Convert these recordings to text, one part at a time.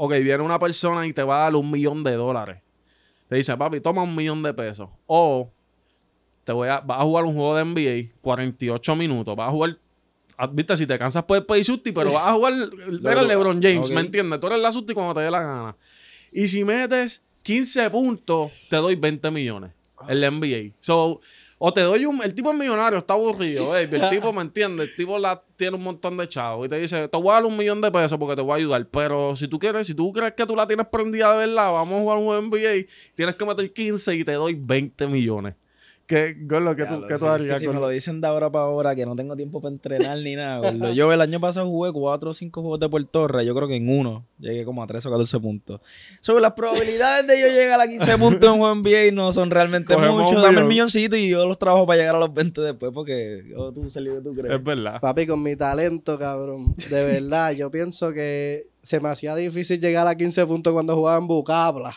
ok, viene una persona y te va a dar un millón de dólares. Te dice, papi, toma un millón de pesos. O te voy a, vas a jugar un juego de NBA, 48 minutos, vas a jugar ah, Viste, si te cansas puedes pedir susti, pero vas a jugar era LeBron James. ¿me entiendes? Tú eres la susti cuando te dé la gana. Y si metes 15 puntos, te doy 20 millones. El NBA. So, o te doy un. El tipo es millonario, está aburrido, baby. El tipo, ¿me entiendes? El tipo la, tiene un montón de chavos. Y te dice, te voy a dar un millón de pesos porque te voy a ayudar. Pero si tú quieres, si tú crees que tú la tienes prendida de verdad, vamos a jugar un NBA. Tienes que meter 15 y te doy 20 millones. ¿Qué, Gordo, qué tú, qué tú es harías que si me lo dicen de ahora para ahora, que no tengo tiempo para entrenar ni nada. gordo. Yo el año pasado jugué 4 o 5 juegos de Puerto Rico. Yo creo que en uno llegué como a 13 o 14 puntos. Sobre las probabilidades de yo llegar a 15 puntos en un juego NBA no son realmente Cogemos un mucho. Dame el milloncito y yo los trabajo para llegar a los 20 después porque yo, tú, Celio, ¿tú crees? Es verdad. Papi, con mi talento, cabrón. De verdad, yo pienso que se me hacía difícil llegar a 15 puntos cuando jugaba en Bucabla.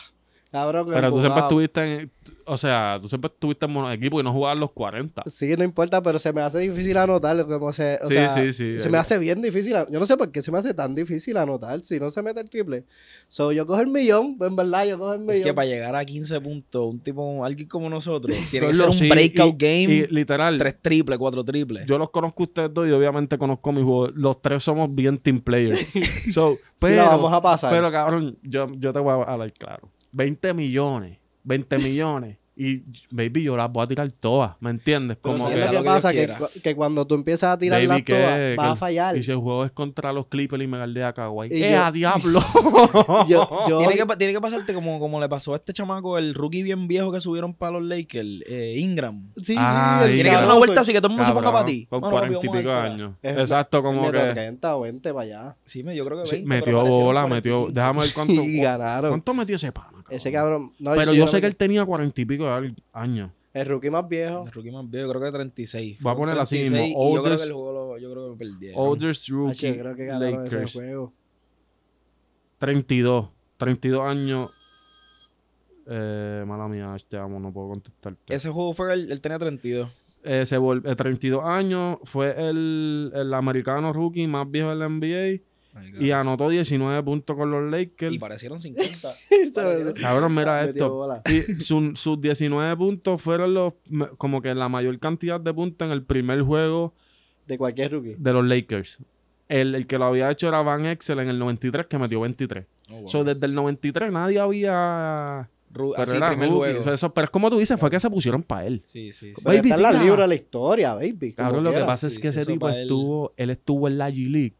Cabrón, Pero tú siempre estuviste en. O sea, tú siempre estuviste en monoequipo y no jugabas los 40. Sí, no importa, pero se me hace difícil anotar. Como se, o Sí, sea, sí, sí. Se me hace bien difícil. a- Yo no sé por qué se me hace tan difícil anotar si no se mete el triple. So, yo cojo el millón, pues, en verdad, yo cojo el millón. Es que para llegar a 15 puntos, un tipo, alguien como nosotros, tiene que ser un sí, breakout y- game. Y literal, tres triples, cuatro triples. yo los conozco a ustedes dos y obviamente conozco mis juegos. Los tres somos bien team players. so, Sí pero, la vamos a pasar. pero cabrón, yo, yo te voy a hablar claro. 20 millones, 20 millones. Y, baby, yo las voy a tirar todas, ¿me entiendes? Como ¿sabes que, que pasa? Que, quiera. cu- que cuando tú empiezas a tirar Baby, las que- todas, vas a fallar. y si el juego es contra los Clippers y me galdea Kawhi. Y ¡Eh, a diablo! Yo, yo- Tiene que, tiene que pasarte como, como le pasó a este chamaco, el rookie bien viejo que subieron para los Lakers, eh, Ingram. Sí, Ah, sí, Tiene que hacer una vuelta así que todo el mundo se ponga para ti. Con Bueno, 40 y pico años. Es- Exacto, como Metió que 30 o 20 para allá. Sí, me- yo creo que sí, 20, pero metió bola, 45. metió... Déjame ver cuánto... Y ganaron. ¿Cuánto metió ese pana? Cabrón? Ese cabrón. no, Pero yo sé que él tenía 40 y pico de años. El rookie más viejo. El rookie más viejo, creo que 36. Voy a poner así 36, mismo, yo creo que el juego lo, yo creo que lo perdieron. Oldest rookie yo creo que ganaron ese Lakers. juego. 32. 32 años. Eh, mala mía, te amo, no puedo contestarte. Ese juego fue, el, él tenía 32. Eh, se vol- eh, 32 años, fue el, el americano rookie más viejo de la NBA y anotó 19 puntos con los Lakers. Y parecieron 50. Parecieron- Cabrón, mira esto. Y su- sus 19 puntos fueron los como que la mayor cantidad de puntos en el primer juego De cualquier rookie. de los Lakers. El, el que lo había hecho era Van Exel en el 93, que metió 23. Oh, wow. So, desde el 93 nadie había... Ru- Pero así, era primer rookie. juego. O sea, eso- pero es como tú dices, fue que se pusieron para él. Sí, sí, Baby, está en la de la historia, baby. Cabrón, lo que pasa es que ese tipo él. estuvo, él estuvo en la G-League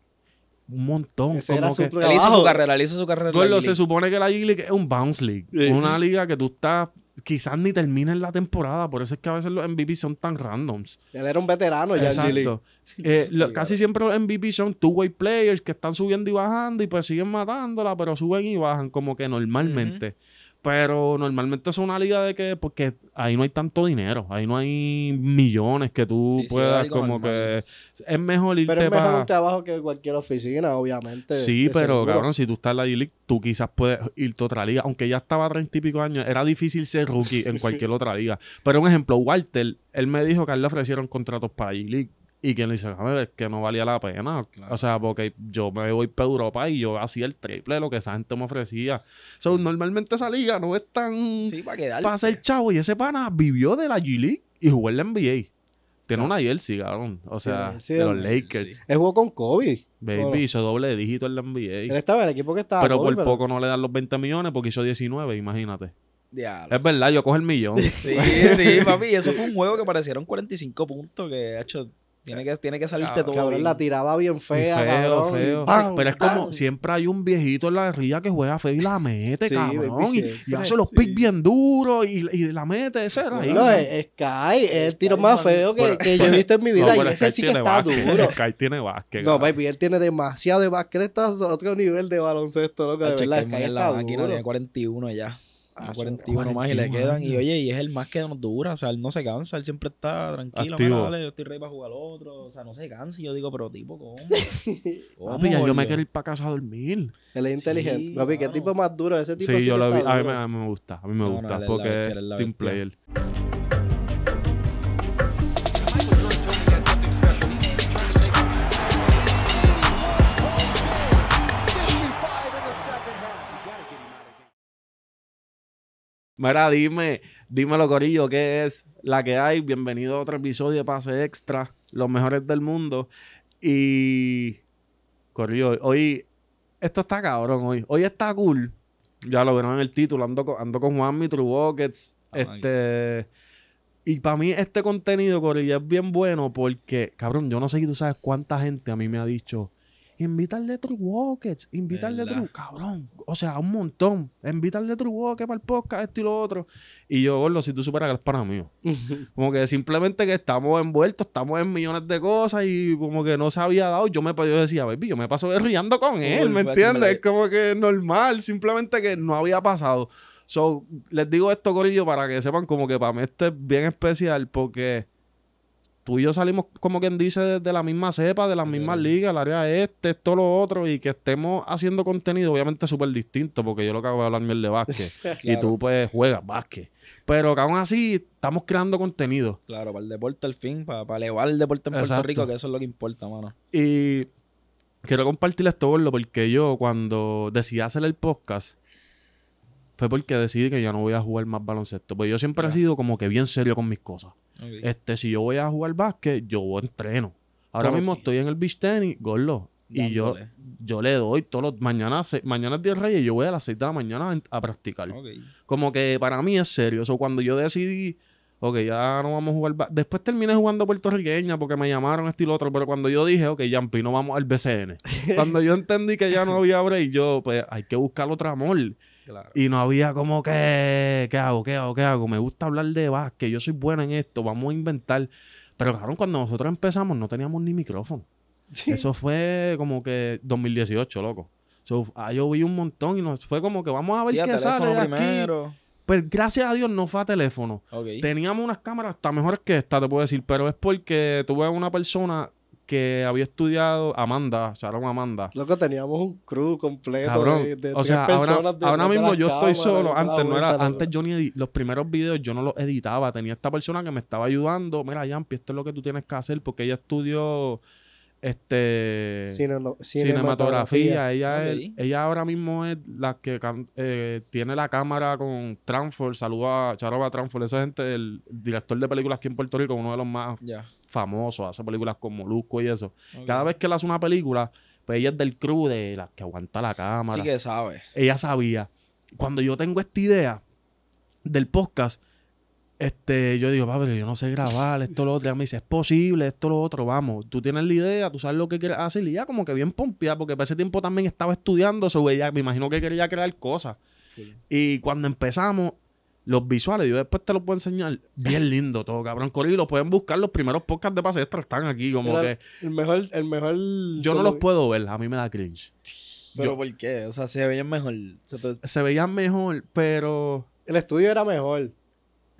un montón. Ese era como su que. Él hizo su carrera, él hizo su carrera. en Gordo, se supone que la G-League es un bounce league. Sí. Una liga que tú estás, quizás ni termines la temporada. Por eso es que a veces los MVP son tan randoms. Él era un veterano ya en. Exacto. Eh, lo- casi siempre los MVP son two-way players que están subiendo y bajando y pues siguen matándola, pero suben y bajan como que normalmente. Pero normalmente es una liga de que, porque ahí no hay tanto dinero, ahí no hay millones que tú Sí, puedas, como normal. que es mejor irte Pero es mejor para... un trabajo que cualquier oficina, obviamente. Sí, pero cabrón, si tú estás en la G-League, tú quizás puedes irte a otra liga. Aunque ya estaba a treinta y pico años, era difícil ser rookie en cualquier otra liga. Pero un ejemplo, Walter, él me dijo que a él le ofrecieron contratos para G-League. Y que le dice, a ver, es que no valía la pena. Claro. O sea, porque yo me voy para Europa y yo hacía el triple de lo que esa gente me ofrecía. So, normalmente esa liga no es tan Sí, para quedar. para ser chavo. Y ese pana vivió de la G-League y jugó en la NBA. Tiene una jersey, cabrón. O sea, Sí, de los Lakers. Él jugó con Kobe. Baby, hizo doble dígito en la Él NBA. estaba en el equipo que estaba. Pero Kobe, por poco no le dan los 20 millones porque hizo 19, imagínate. Diablo. Es verdad, yo cojo el millón. Sí, sí, papi. y Eso fue un juego que parecieron 45 puntos que, ha hecho, tiene que, tiene que salirte Cabrón, todo Cabrón, bien. la tiraba bien Y fea, feo, cabrón. feo. y ¡pam! Pero es como, siempre hay un viejito en la ría que juega feo y la mete, Sí, cabrón. Y, y hace los sí. picks bien duros y, y la mete. Ese era ahí. No, es, Sky, es el tiro Sky, más feo que, Pero- que yo he visto en mi vida. y ese Sky sí que tiene está básquet. duro. Sky tiene básquet. No, baby, él tiene demasiado de básquet. Está a otro nivel de baloncesto, loco. De verdad, Sky está máquina duro. tiene 41 ya. Ah, Tiene son 41 más y le 41 quedan. Y oye, y es el más que nos dura. O sea, él no se cansa. Él siempre está tranquilo. Mira, dale, yo estoy rey para jugar al otro. O sea, no se cansa. Y yo digo, pero tipo, ¿cómo? ¿Cómo, Papi, ya yo me quiero ir para casa a dormir. Él es inteligente. Sí, papi, ¿qué claro. tipo más duro? Ese tipo Sí, sí yo lo vi. A mí, a mí me gusta. A mí me No, gusta. porque es team bestia. player. Mira, dime, dímelo, Corillo, ¿qué es la que hay? Bienvenido a otro episodio de Pase Extra, los mejores del mundo. Y. Corillo, hoy. Esto está cabrón hoy. Hoy está cool. Ya lo vieron en el título. Ando con, ando con Juanmi True Buckets. Este. Y para mí este contenido, Corillo, es bien bueno porque, cabrón, yo no sé si tú sabes cuánta gente a mí me ha dicho, invítate True invítate ¿Verdad? True, cabrón, o sea, un montón, invítate True Rockets para el podcast, esto y lo otro. Y yo, gordo, si tú superas que es para mí. Como que simplemente que estamos envueltos, estamos en millones de cosas y como que no se había dado. Yo me yo decía, baby, yo me paso riendo con él, ¿me entiendes? Es como que normal, simplemente que no había pasado. So, les digo esto, Corillo, para que sepan como que para mí esto es bien especial porque tú y yo salimos, como quien dice, de, de la misma cepa, de las mismas ligas, el área este, esto, lo otro, y que estemos haciendo contenido obviamente súper distinto, porque yo lo que hago es hablar miel de básquet y tú pues juegas básquet. Pero que aún así estamos creando contenido. Claro, para el deporte al fin, para, para elevar el deporte en Puerto. Rico, que eso es lo que importa, mano. Y quiero compartir esto, Gordo, porque yo cuando decidí hacer el podcast fue porque decidí que ya no voy a jugar más baloncesto. Pues yo siempre he sido como que bien serio con mis cosas. Este, si yo voy a jugar básquet, yo entreno. Ahora ¿Cómo mismo estoy en el beach tenis, Gordo. Y yo, yo le doy todos los... Mañana, se- mañana es Día de Reyes y yo voy a las 6 de la mañana a, a practicar. Como que para mí es serio. O cuando yo decidí, ok, ya no vamos a jugar. Después terminé jugando puertorriqueña porque me llamaron esto y lo otro. Pero cuando yo dije, ok, Yampi, no vamos al BCN. cuando yo entendí que ya no había break, yo, pues hay que buscar otro amor. Claro. Y no había como que, ¿qué hago? ¿Qué hago? ¿Qué hago? Me gusta hablar de básquet. Yo soy bueno en esto. Vamos a inventar. Pero claro, cuando nosotros empezamos no teníamos ni micrófono. Sí. Eso fue como que 2018, loco. So, ah, yo vi un montón y nos fue como que vamos a ver Sí, qué sale de aquí. primero. Pues gracias a Dios no fue a teléfono. Teníamos unas cámaras hasta mejores que esta, te puedo decir, pero es porque tuve una persona que había estudiado, Amanda, Sharon Amanda. Loco, teníamos un crew completo. Cabrón, de, de o tres sea, ahora, personas ahora de mismo yo estoy solo. Antes no era, antes yo ni los primeros videos yo no los editaba. Tenía esta persona que me estaba ayudando. Mira, Yampi, esto es lo que tú tienes que hacer porque ella estudió este cinematografía. Ella, es- ella ahora mismo es la que eh, tiene la cámara con Transfor. Saluda a Charoba Transfor. Esa gente, el director de películas aquí en Puerto Rico, uno de los más Ya. Famosos. Hace películas con Molusco y eso. Cada vez que él hace una película, pues ella es del crew de la que aguanta la cámara Sí que sabe. ella sabía. Cuando yo tengo esta idea del podcast, este, yo digo, padre, yo no sé grabar, esto, lo otro. Ella me dice, es posible, esto, lo otro, vamos. Tú tienes la idea, tú sabes lo que quieres hacer. Y ya como que bien pompeada, porque para ese tiempo también estaba estudiando sobre ella. Me imagino que quería crear cosas. Sí. Y cuando empezamos, los visuales, yo después te los puedo enseñar. Bien lindo todo, cabrón. Corillo, lo pueden buscar. Los primeros podcasts de Pase Extra están aquí. Como Era que El mejor, el mejor. yo no los puedo ver. A mí me da cringe. Pero Yo- ¿por qué? O sea, se veían mejor. Se te- Se veían mejor, pero... El estudio era mejor.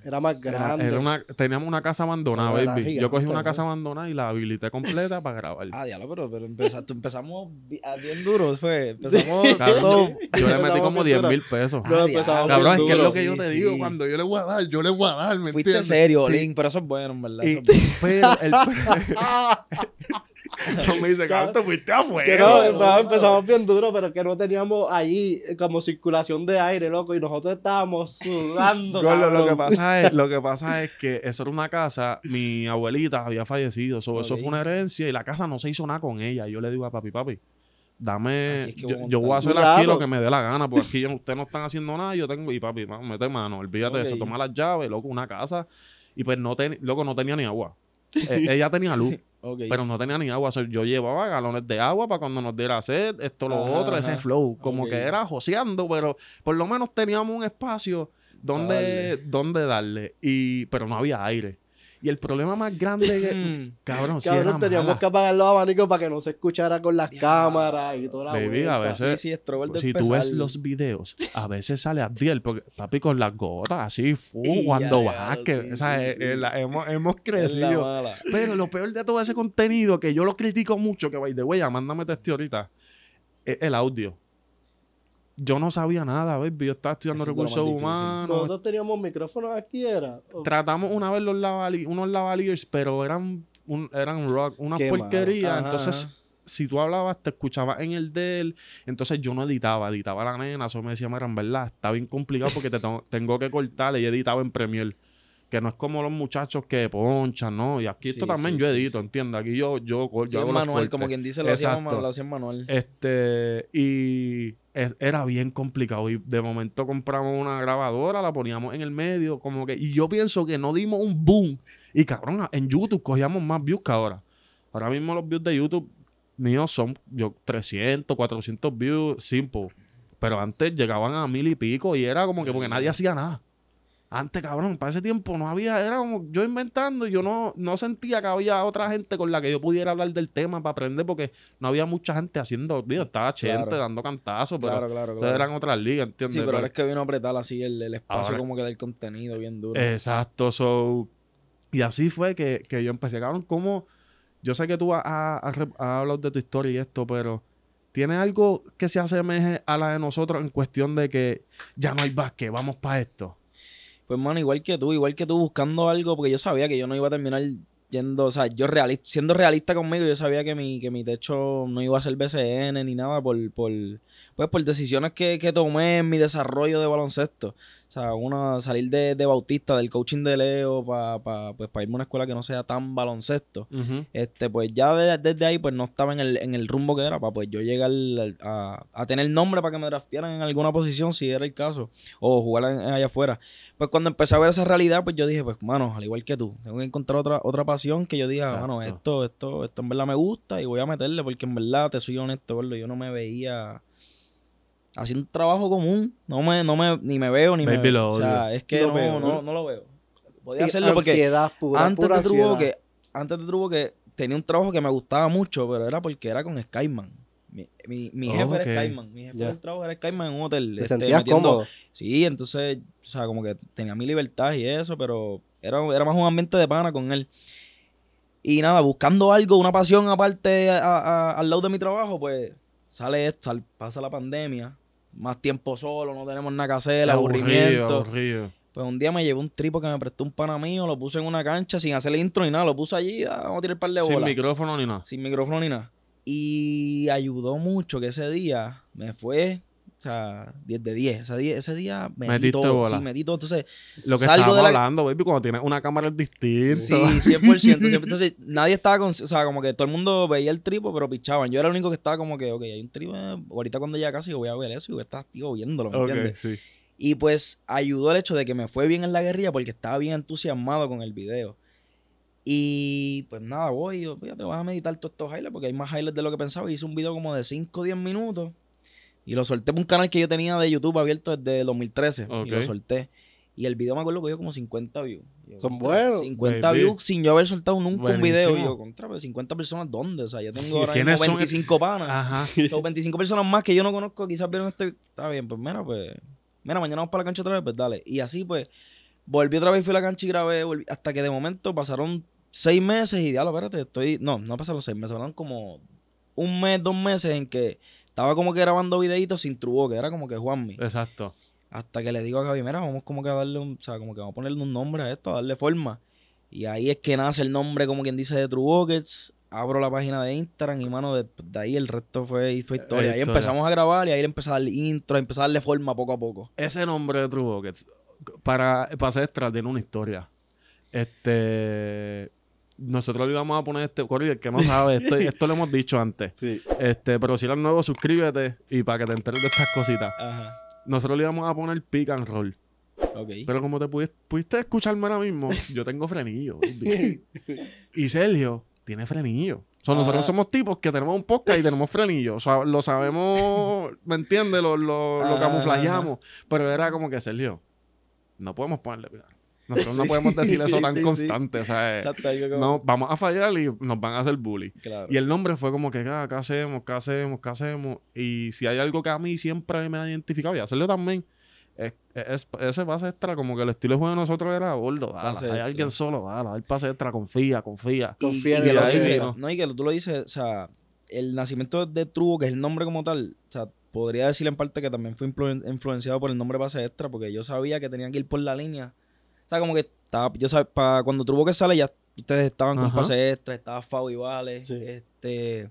Era más grande. era una- teníamos una casa abandonada, era baby. Yo cogí una ¿no? casa abandonada y la habilité completa para grabar. Ah, diablo, pero, pero empeza- tú empezamos bi- a bien duros, fue. Empezamos Cabrón, todo. yo le metí como bien 10 duro. mil pesos. No, Ah. Cabrón, es que es lo que yo te sí. digo. Cuando yo le voy a dar, yo le voy a dar, ¿me Fuiste entiendes? serio, Sí. Link, pero eso es bueno, en verdad. Y- pero el... no me dice, cabrón, te fuiste afuera. Que no, empezamos, no. empezamos bien duro, pero que no teníamos ahí como circulación de aire, loco, y nosotros estábamos sudando. Gordo, lo que pasa es, lo que pasa es que eso era una casa, mi abuelita había fallecido, so, eso fue una herencia y la casa no se hizo nada con ella. Yo le digo a papi, papi, dame, Aquí es que yo, voy a yo voy a hacer aquí lo que me dé la gana, porque aquí ustedes no están haciendo nada, yo tengo, y papi, vamos, mete mano, olvídate de eso, toma las llaves, loco, una casa, y pues no ten, loco, no tenía ni agua. Eh, ella tenía luz, Pero no tenía ni agua. O sea, yo llevaba galones de agua para cuando nos diera sed, esto, lo Ajá, otro, ese flow. Como que era joseando, pero por lo menos teníamos un espacio donde, Darle. donde darle. Y, pero no había aire. Y el problema más grande que. Mm. cabrón, si Cabrón, era teníamos mala. que apagar los abanicos para que no se escuchara con las Ya. cámaras y toda la Baby, vuelta. a veces- Sí, sí, Si tú ves los videos, a veces sale Abdiel, porque papi con las gotas así, fu, cuando ya, vas, que, sí, o sea, sí, sí. la- hemos, hemos Es la crecido. Pero lo peor de todo ese contenido, que yo lo critico mucho, que by the way, mándame este ahorita, es el audio. Yo no sabía nada, baby. Yo estaba estudiando Eso recursos humanos. Nosotros teníamos micrófonos aquí, ¿era? Tratamos una vez los lavali unos lavaliers, pero eran, un, eran rock, una Qué porquería. Ajá, Entonces, ajá. si tú hablabas, te escuchabas en el de él. Entonces yo no editaba, editaba a la nena. Eso me decía, mira, en verdad, está bien complicado porque te tengo, tengo que cortarle y editaba en Premiere. Que no es como los muchachos que ponchan, ¿no? Y aquí esto también sí, yo edito, sí. ¿entiendes? Aquí yo, yo, yo hago los manual, como quien dice, lo hacíamos lo hacía en manual. Este, y es- era bien complicado. Y de momento compramos una grabadora, la poníamos en el medio, como que. Y yo pienso que no dimos un boom. Y cabrón, en YouTube cogíamos más views que ahora. Ahora mismo los views de YouTube míos son yo 300, 400 views, simple. Pero antes llegaban a mil y pico y era como que porque nadie hacía nada. Antes, cabrón, para ese tiempo no había, era como yo inventando, yo no, no sentía que había otra gente con la que yo pudiera hablar del tema para aprender, porque no había mucha gente haciendo, digo, estaba Chente Claro. dando cantazos, pero Claro, claro, claro. eran otras ligas, ¿entiendes? Sí, pero Pero- ahora es que vino a apretar así el, el espacio Ahora- como que del contenido bien duro. Exacto, so, y así fue que, que yo empecé, cabrón, como, yo sé que tú has hablado de tu historia y esto, pero ¿tiene algo que se asemeje a la de nosotros en cuestión de que ya no hay básquet, vamos para esto? Pues, mano, igual que tú, igual que tú buscando algo, porque yo sabía que yo no iba a terminar yendo, o sea, yo siendo realista conmigo, yo sabía que mi, que mi techo no iba a ser BCN ni nada por, por, pues por decisiones que, que tomé en mi desarrollo de baloncesto. Sea, uno salir de, de Bautista, del coaching de Leo, para pa, pues, pa irme a una escuela que no sea tan baloncesto. Este, pues ya de- desde ahí, pues no estaba en el, en el rumbo que era, para pues yo llegar a, a tener nombre para que me draftearan en alguna posición, si era el caso, o jugar en- allá afuera. Pues cuando empecé a ver esa realidad, pues yo dije, pues, mano, al igual que tú, tengo que encontrar otra, otra pasión que yo diga, mano, esto, esto, esto en verdad me gusta y voy a meterle, porque en verdad, te soy honesto, gordo, yo no me veía haciendo un trabajo común, no me, no me, ni me veo, ni me veo. O sea, es que Lo no, veo, no, lo veo. Podía hacerlo porque ansiedad pura, antes pura de True ansiedad. que antes de True que tenía un trabajo que me gustaba mucho, pero era porque era con Skyman. Mi, mi, mi jefe Ok. era Skyman. Mi jefe Ya. del trabajo era Skyman en un hotel. Te este, sentías metiendo- cómodo. Sí, entonces, o sea, como que tenía mi libertad y eso, pero era, era más un ambiente de pana con él. Y nada, buscando algo, una pasión aparte a- a- al lado de mi trabajo, pues sale esto, sal- pasa la pandemia, más tiempo solo, no tenemos nada que hacer, el Aburrido, aburrimiento. aburrido. Pues un día me llevé un tripo que me prestó un pana mío, lo puse en una cancha sin hacerle intro ni nada, lo puse allí, ah, vamos a tirar un par de Sin bolas. micrófono ni nada. Sin micrófono ni nada. Y ayudó mucho que ese día me fue, o sea, 10 de 10. Ese día, ese día metí Metiste todo. bola. Sí, metí todo. Entonces, Lo que Salgo de la- hablando, baby, cuando tienes una cámara es distinto. sí, 100%. siempre. Entonces, nadie estaba con, o sea, como que todo el mundo veía el tripo, pero pichaban. Yo era el único que estaba como que, ok, hay un tripo, eh, ahorita cuando ya casi yo voy a ver eso y voy a estar activo viéndolo, ¿me entiendes? sí. Y pues ayudó el hecho de que me fue bien en la guerrilla porque estaba bien entusiasmado con el video. Y pues nada, voy, yo, fíjate, vas a meditar todos estos highlights porque hay más highlights de lo que pensaba. Hice un video como de 5 o 10 minutos y lo solté por un canal que yo tenía de YouTube abierto desde 2013 Ok. y lo solté. Y el video me acuerdo que dio como 50 views. Yo, Son buenos. 50 Baby. views sin yo haber soltado nunca un video. Y yo, contra, pero 50 personas, ¿dónde? O sea, yo tengo ahora ¿Quiénes mismo son? 25 panas. Ajá. Son 25 personas más que yo no conozco, quizás vieron este. Está bien, pues mira, pues. Mira, mañana vamos para la cancha otra vez, pues dale. Y así, pues, volví otra vez, fui a la cancha y grabé. volví- hasta que de momento pasaron seis meses y diablo, espérate, estoy. No, no pasaron seis meses, pasaron como un mes, dos meses en que estaba como que grabando videitos sin trubo, que era como que Juanmi. Exacto. Hasta que le digo a Gaby, mira, vamos como que a darle un, o sea, como que vamos a ponerle un nombre a esto, a darle forma. Y ahí es que nace el nombre, como quien dice, de True Buckets. Abro la página de Instagram y, mano, de, de ahí el resto fue, fue historia. Ahí historia. empezamos a grabar y ahí empezó a darle intro, empezó a darle forma poco a poco. Ese nombre de True Buckets, para, para ser extra, tiene una historia. Este. Nosotros le íbamos a poner este. Corey, el que no sabe, esto, esto lo hemos dicho antes. Sí. Este, pero si eres nuevo, suscríbete y para que te enteres de estas cositas. Ajá. Nosotros le íbamos a poner pick and roll. Pero como te pudiste, pudiste escucharme ahora mismo, yo tengo frenillo. y Sergio tiene frenillo. O sea, nosotros somos tipos que tenemos un podcast y tenemos frenillo. O sea, lo sabemos, ¿me entiendes? Lo, lo, lo camuflajeamos. Pero era como que, Sergio, no podemos ponerle cuidado. Nosotros no podemos decir eso tan sí, sí. constante. O sea, eh, Exacto, algo como- no, vamos a fallar y nos van a hacer bully. Claro. Y el nombre fue como que, "Ah, ¿qué hacemos? ¿Qué hacemos? ¿Qué hacemos? Y si hay algo que a mí siempre me ha identificado, y hacerlo también, es, es- ese pase extra, como que el estilo de juego de nosotros era gordo, dale, Pase hay extra. alguien solo, dale, el pase extra, confía, confía. Y- Confía y en que el vino. No, y que tú lo dices, o sea, el nacimiento de Trubo, que es el nombre como tal, o sea, podría decir en parte que también fue influen- influenciado por el nombre Pase Extra, porque yo sabía que tenían que ir por la línea. Sea, como que estaba, yo sabía, para cuando Trubo que sale ya ustedes estaban con Ajá. Pase Extra, estaba Fau y Vale, Sí. este...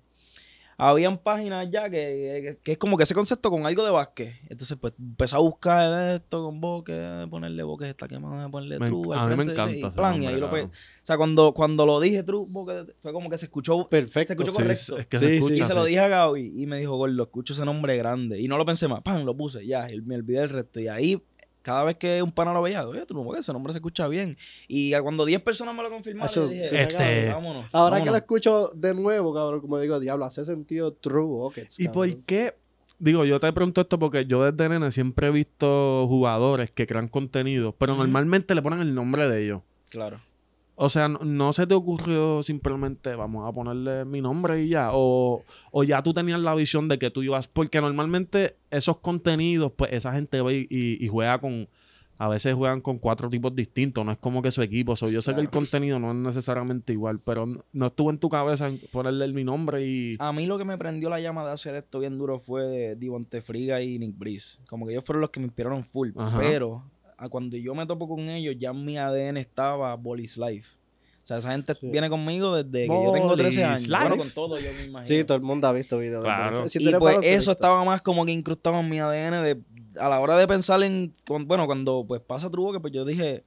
habían páginas ya que, que es como que ese concepto con algo de básquet. Entonces, pues empezó a buscar esto con boque, ponerle boque esta que más ponerle Me true. a mí me encanta y plan, y ahí lo pe- cabrón. O sea, cuando, cuando lo dije true, boque, fue como que se escuchó Perfecto. Se escuchó Sí, correcto. es que Sí, se sí. escucha. Y se lo dije a Gaby y me dijo, Gordo, escucho ese nombre grande. Y no lo pensé más. ¡Pam! Lo puse, ya. Y me olvidé del resto. Y ahí, cada vez que un pana lo veía, oye, tú no porque ese nombre se escucha bien. Y cuando 10 personas me lo confirmaron, yo dije, este- vámonos. Ahora que lo escucho de nuevo, cabrón, como digo, diablo, hace sentido True Buckets. ¿Y por qué? Digo, yo te pregunto esto porque yo desde nene siempre he visto jugadores que crean contenido, pero normalmente le ponen el nombre de ellos. Claro. O sea, no, no se te ocurrió simplemente vamos a ponerle mi nombre y ya. O, o ya tú tenías la visión de que tú ibas. Porque normalmente esos contenidos, pues esa gente va y, y- y juega con. A veces juegan con cuatro tipos distintos. No es como que su equipo. So, yo sé que el contenido no es necesariamente igual. Pero no, no estuvo en tu cabeza ponerle mi nombre y. A mí lo que me prendió la llama de hacer esto bien duro fue de Divonte Friga y Nick Breeze. Como que ellos fueron los que me inspiraron full. Ajá. Pero a cuando yo me topo con ellos, ya mi ADN estaba Bolis Life. O sea, esa gente Sí. viene conmigo desde que yo tengo 13 años. Bolis Bueno, Life. con todo, yo me imagino. Sí, todo el mundo ha visto videos. de Claro. Boris. Si y pues eso estaba más como que incrustado en mi ADN de a la hora de pensar en con- bueno cuando pues pasa True que pues yo dije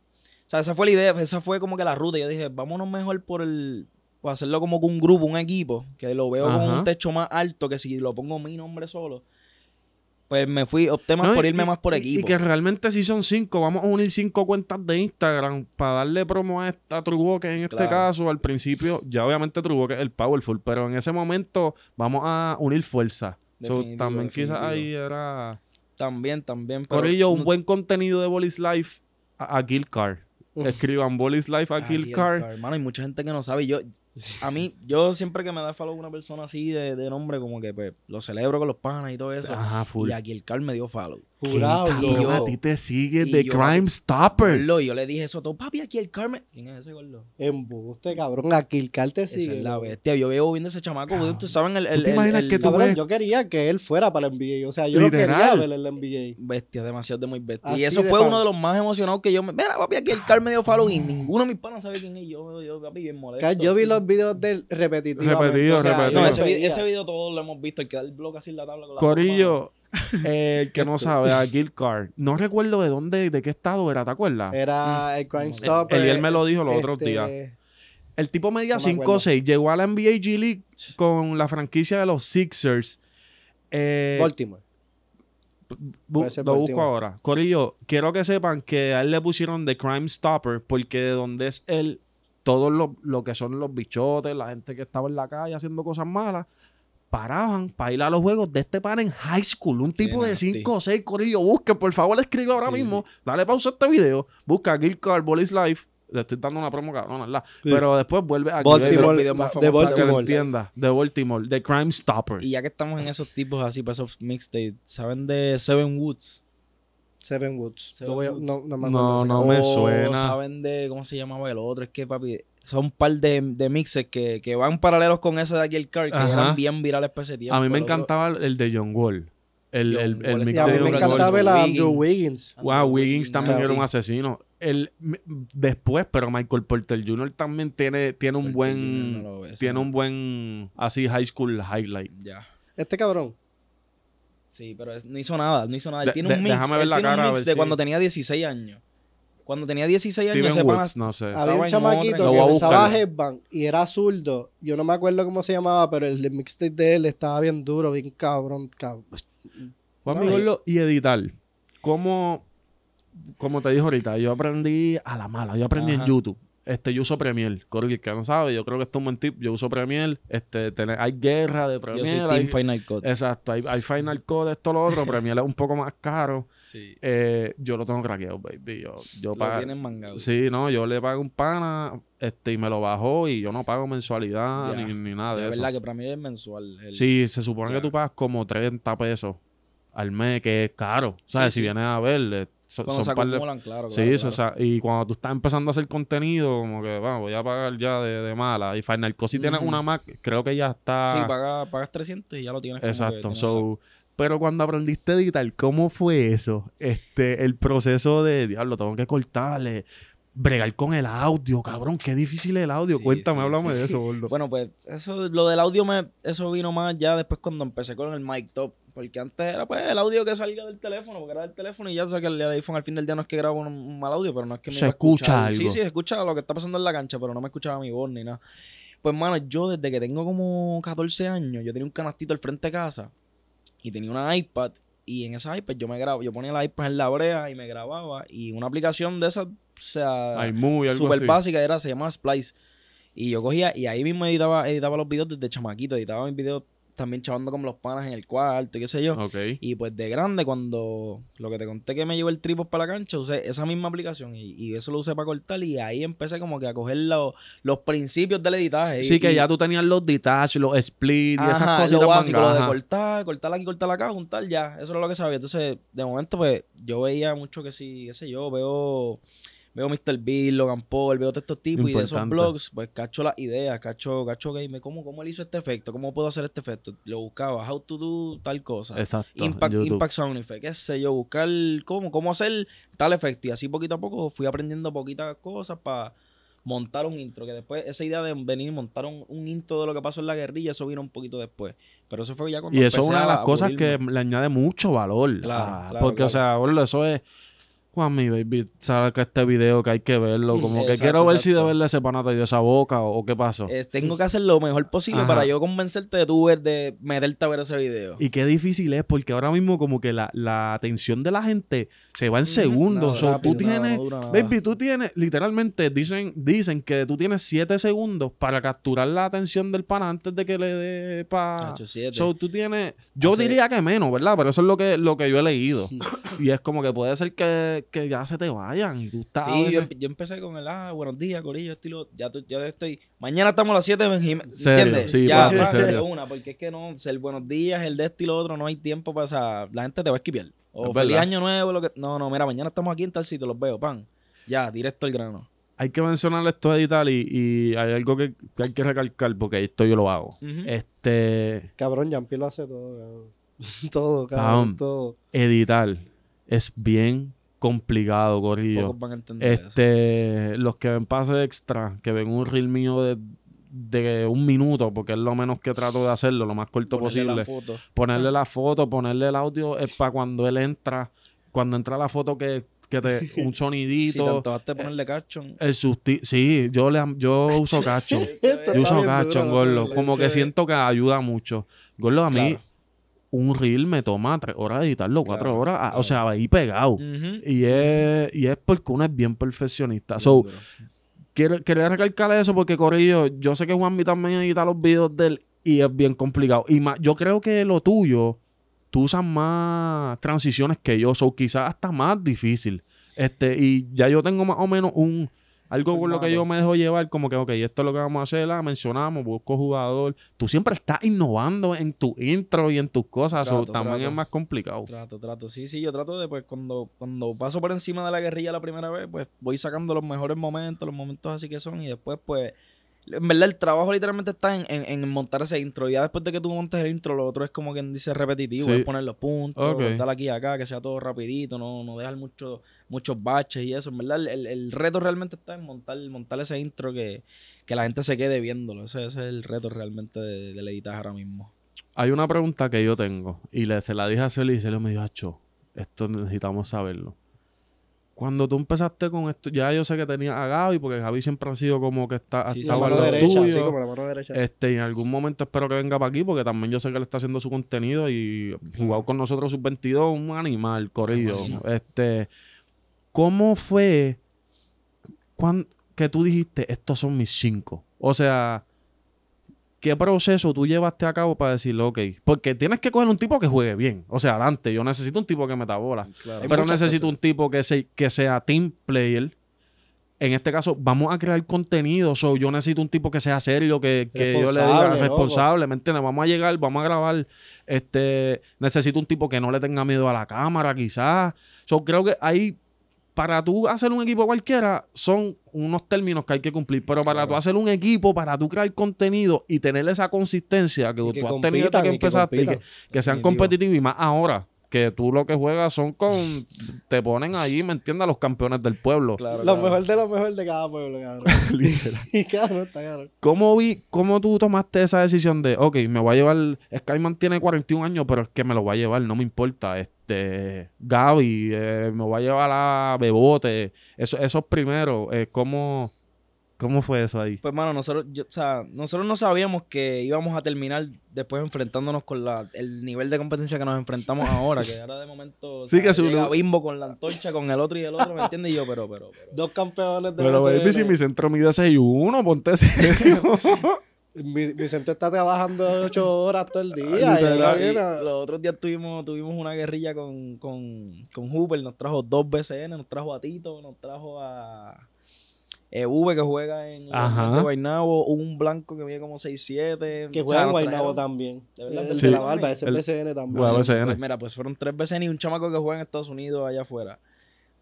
o sea esa fue la idea esa fue como que la ruta yo dije vámonos mejor por el por hacerlo como que un grupo un equipo que lo veo con Ajá. un techo más alto que si lo pongo mi nombre solo pues me fui opté más No, por y- irme más por equipo Y que realmente si son cinco, vamos a unir cinco cuentas de Instagram para darle promo a esta Truboque en este Claro. caso. Al principio, ya obviamente Truboque es el powerful, pero en ese momento vamos a unir fuerza. So, Definitivo, también quizás ahí era... también también pero Corillo, un buen contenido de Bolis Life a, a Car. Escriban Bolis Life a Kill Car. Hermano, hay mucha gente que no sabe. y Yo, a mí, yo siempre que me da follow una persona así de, de nombre, como que pues, lo celebro con los panas y todo eso. Ajá, full. Y aquí el Car me dio follow. Jurado. ¿Qué y cabrón, yo- a ti te sigue yo- Crime Stopper. Gordo, yo le dije eso a todo. Papi, aquí el Car me... ¿Quién es ese gordo? Embuste, cabrón. A Kilcar te Esa sigue. es la bestia. Yo veo viendo ese chamaco. güey, Tú saben el... ¿Tú el- te el- imaginas el- que tú Cabrón, ves- yo quería que él fuera para el NBA. O sea, yo lo Literal. quería ver el NBA. Bestia, demasiado de muy bestia. Así y eso de fue fan. uno de los más emocionados que yo me... Mira, papi, aquí el Car me dio follow y ninguno de mis panas sabe quién es. Yo, yo papi, bien molesto. Yo vi los videos de él repetitivamente. Repetido, o sea, repetido. No, ese, video todos lo hemos visto. El que da el blog así en la tabla con la Corillo, eh, el que no sabe, a Kill Car. No recuerdo de dónde, de qué estado era, ¿te acuerdas? Era el Crime El- Stopper. Eliel me lo dijo los otros este, días. El tipo medía No me 5 o acuerdo. 6. Llegó a la NBA G League con la franquicia de los Sixers. Eh, Baltimore. bu- lo busco ahora. Corillo, quiero que sepan que a él le pusieron The Crime Stopper porque de donde es él, todos lo, lo que son los bichotes, la gente que estaba en la calle haciendo cosas malas, paraban para ir a los juegos de este pan en high school. Un tipo de nasty. 5 o 6, Corillo. Busque, por favor, escribe ahora Sí, mismo. Dale pausa a este video. Busca Kill Car, Bolis Life. Le estoy dando una promo cabrona, ¿verdad? Sí. Pero después vuelve a Baltimore, los de Baltimore. entienda. De Baltimore. The Crime Stopper. Y ya que estamos en esos tipos así, para esos mixtapes, ¿saben de Seven Woods? Seven Woods. Seven Lo voy a- Woods. no, no me No, no me O suena. ¿Saben de cómo se llamaba el otro? Es que, papi, son un par de, de mixes que, que van paralelos con ese de aquí, el car, que Ajá. eran bien virales para ese tiempo. a mí me otro- encantaba el de John Wall. El, John el, el mix Y a de mí John me encantaba el. Andrew Wiggins. Wow, Wiggins también era un asesino. El, después, pero Michael Porter Jr. también tiene, tiene un Porter buen. Ves, tiene ¿no? un buen. Así, high school highlight. Ya. Este cabrón. Sí, pero es- no hizo nada, no hizo nada. Él De- tiene de- un mix, déjame ver la tiene un cara, a ver de si- cuando tenía 16 años. Cuando tenía 16 años, Steven pana Woods, no sé. Había un chamaquito que usaba headband y era zurdo. Yo no me acuerdo cómo se llamaba, pero el mixtape de él estaba bien duro, bien cabrón. cabrón. Juan No, Miguel, y editar. ¿Cómo, como te dije ahorita, yo aprendí a la mala. Yo aprendí en. YouTube. Este, yo uso Premiere. Corre, que no sabe, yo creo que esto es un buen tip. Yo uso Premiere. Este, tener- hay guerra de Yo Premiere. soy hay- Team Final Cut. Exacto, hay, hay Final Code, esto, lo otro. Premiere es un poco más caro. Sí. Eh, yo lo tengo craqueado, baby. Yo, yo Lo pago- tienen mangado. Sí, no, yo le pago un pana este, y me lo bajó y yo no pago mensualidad ni, ni nada de eso. verdad que para mí es mensual. el- Sí, se supone Ya. que tú pagas como 30 pesos al mes, que es caro. O sea, Sí, si sí. vienes a ver, so- Cuando se son par de- acumulan, claro. Sí, claro, y cuando tú estás empezando a hacer contenido, como que, vamos, voy a pagar ya de, de mala. Y Final Cut, si tienes una Mac, creo que ya está... Sí, pagas, pagas 300 y ya lo tienes. como que Exacto. tienes So, pero cuando aprendiste a editar, ¿cómo fue eso? Este, el proceso de, diablo, tengo que cortarle. bregar con el audio, cabrón. Qué difícil es el audio. Sí, Cuéntame, sí, háblame sí. de eso, gordo. Bueno, pues eso, lo del audio, me, eso vino más ya después cuando empecé con el mic top. Porque antes era pues el audio que salía del teléfono, porque era del teléfono y ya sé que el iPhone al fin del día no es que graba un, un mal audio, pero no es que me Se escucha Sí, algo. sí, se escucha lo que está pasando en la cancha, pero no me escuchaba mi voz ni nada. Pues, mano, yo desde que tengo como 14 años, yo tenía un canastito al frente de casa y tenía una iPad. Y en esa iPad yo me grabo, yo ponía la iPad en la brea y me grababa. Y una aplicación de esas, o sea, súper básica, era, se llamaba Splice. Y yo cogía, y ahí mismo editaba, editaba los videos desde chamaquito, editaba mis videos también chavando como los panas en el cuarto y qué sé yo. Ok. Y pues de grande, cuando lo que te conté que me llevó el tripod para la cancha, usé esa misma aplicación y, y eso lo usé para cortar y ahí empecé como que a coger lo- los principios del editaje. Sí, y- que y- ya tú tenías los detach, los split y esas Ajá, cositas lo básico, lo de cortar, cortar aquí, cortar acá, juntar ya. Eso era lo que sabía. Entonces, de momento, pues, yo veía mucho que sí, qué sé yo, veo, veo Mr. Bill, Logan Paul, veo todos estos tipos y de esos blogs, pues cacho las ideas, cacho, cacho game, ¿cómo, cómo él hizo este efecto? ¿Cómo puedo hacer este efecto? Lo buscaba, how to do tal cosa. Exacto. Impact, impact sound effect, qué sé yo, buscar cómo, cómo hacer tal efecto. Y así poquito a poco fui aprendiendo poquitas cosas para montar un intro. Que después, esa idea de venir y montar un, un intro de lo que pasó en la guerrilla, eso vino un poquito después. Pero eso fue ya cuando Y eso es una de las cosas que le añade mucho valor. Claro, Ah, claro, porque, o sea, gordo, eso es. Juan, mi baby, sabes que este video que hay que verlo. Como que Exacto, quiero ver si de verdad ese pana te dio esa boca o, o qué pasó. Eh, tengo que hacer lo mejor posible Ajá. para yo convencerte de tú ver, de meterte a ver ese video. Y qué difícil es, porque ahora mismo, como que la, la atención de la gente se va en Ujú, segundos. tú tienes. no. Baby, tú tienes, literalmente, dicen, dicen que tú tienes 7 segundos para capturar la atención del pana antes de que le dé pa. Cacho, siete. So, tú tienes, yo diría que menos, ¿verdad? Pero eso es lo que, lo que yo he leído. y es como que puede ser que, que ya se te vayan y tú estás. Sí, yo, veces- empe- yo empecé con el, ah, buenos días, Corillo, estilo, ya, tú- ya estoy, mañana estamos a las 7, Serio, ¿entiendes? sí, ya, papi, pa, de serio. una, porque es que no, el buenos días, el de este y lo otro, no hay tiempo para, o sea, la gente te va a esquivar. O Es feliz verdad. año nuevo, lo que, no, no, mira, mañana estamos aquí en tal sitio, los veo, pan, ya, directo al grano. Hay que mencionar esto de editar y, y hay algo que, que hay que recalcar porque esto yo lo hago. Este, Cabrón, Jampi lo hace todo, cabrón. todo, cabrón, Cabrón. todo. editar es bien complicado, Corillo. Pocos van a entender eso. Este, los que ven pase extra, que ven un reel mío de, de un minuto, porque es lo menos que trato de hacerlo, lo más corto Ponerle la posible. foto. Ponerle la foto, ponerle el audio, es para cuando él entra, cuando entra la foto que, que te, un Si sonidito. vas a ponerle caption. el susti sí, yo le yo uso. Esto Yo uso Gordo. cabrón, Como que siento que ayuda mucho. Gordo, a mí, Claro. Un reel me toma tres horas de editarlo, cuatro Claro, horas. claro. O sea, ahí pegado. Y es, y es porque uno es bien perfeccionista. So, quiero, quería recalcar eso porque, Corillo, yo sé que Juanmi también edita los videos de él y es bien complicado. Y más, yo creo que lo tuyo, tú usas más transiciones que yo, so quizás hasta más difícil. Este, y ya yo tengo más o menos un algo por lo que yo me dejo llevar, como que, ok, esto es lo que vamos a hacer, la mencionamos, busco jugador. Tú siempre estás innovando en tu intro y en tus cosas, Trato, también trato. es más complicado. Trato, trato. Sí, sí, yo trato de, pues, cuando, cuando paso por encima de la guerrilla la primera vez, pues voy sacando los mejores momentos, los momentos así que son, y después, pues, en verdad, el trabajo literalmente está en, en, en montar ese intro. Ya después de que tú montes el intro, lo otro es como quien dice repetitivo, Sí. es poner los puntos, Ok. dar aquí y acá, que sea todo rapidito, no, no dejar mucho, muchos baches y eso. En verdad, el, el- reto realmente está en montar, montar ese intro que, que la gente se quede viéndolo. Ese, ese es el reto realmente de, del editaje ahora mismo. Hay una pregunta que yo tengo y le, se la dije a Celio y Celio me dijo, Acho, esto necesitamos saberlo. Cuando tú empezaste con esto, ya yo sé que tenías a Gaby, porque Gaby siempre ha sido como que está, Sí, La mano derecha, tuyo. sí, como la mano derecha. Este, y en algún momento espero que venga para aquí, porque también yo sé que él está haciendo su contenido y jugado con nosotros sus 22, un animal, corrido. Este, ¿cómo fue cuan- que tú dijiste, estos son mis cinco? O sea, ¿qué proceso tú llevaste a cabo para decirle, ok? Porque tienes que coger un tipo que juegue bien. O sea, adelante, yo necesito un tipo que meta bola. Claro. Hay Pero necesito cosas. un tipo que, se, que sea team player. En este caso, vamos a crear contenido. So, yo necesito un tipo que sea serio, que, que yo le diga Responsable, ¿me entiendes? Vamos a llegar, vamos a grabar. Este, necesito un tipo que no le tenga miedo a la cámara, quizás. So, creo que ahí, para tú hacer un equipo cualquiera, son unos términos que hay que cumplir. Pero para Claro. tú hacer un equipo, para tú crear contenido y tener esa consistencia que, tú has tenido desde que empezaste y que, sean competitivos y más ahora que tú lo que juegas son con. Te ponen ahí, ¿me entiendes? Los campeones del pueblo. Claro, Lo claro. mejor de lo mejor de cada pueblo, cabrón. Literal. y cabrón, está cabrón. ¿Cómo, vi, ¿Cómo tú tomaste esa decisión de, ok, me voy a llevar. Skyman tiene 41 años, pero es que me lo voy a llevar, no me importa. Este. Gaby, eh, me voy a llevar a Bebote. Eso, esos primeros, eh, ¿cómo, ¿cómo fue eso ahí? Pues, mano, nosotros, yo, o sea, nosotros no sabíamos que íbamos a terminar después enfrentándonos con la, el nivel de competencia que nos enfrentamos ahora, que ahora de momento o Sí, sea, que su- llega Bimbo con la antorcha, con el otro y el otro, ¿me entiendes? Y yo, pero, pero, pero. Dos campeones de Pero, baby, si mi centro mide 6'1, ponte serio. Mi, mi centro está trabajando ocho horas todo el día. Sí, los otros días tuvimos, tuvimos una guerrilla con, con, con Hooper, nos trajo dos BCN, nos trajo a Tito, nos trajo a eh, V que juega en Ajá. De Guaynabo, un blanco que mide como 6'7. Que o sea, juega en Guaynabo también. ¿De verdad? El Sí. de la barba, ese El- BCN también. Juega BCN. Pues mira, pues fueron tres BCN y un chamaco que juega en Estados Unidos allá afuera.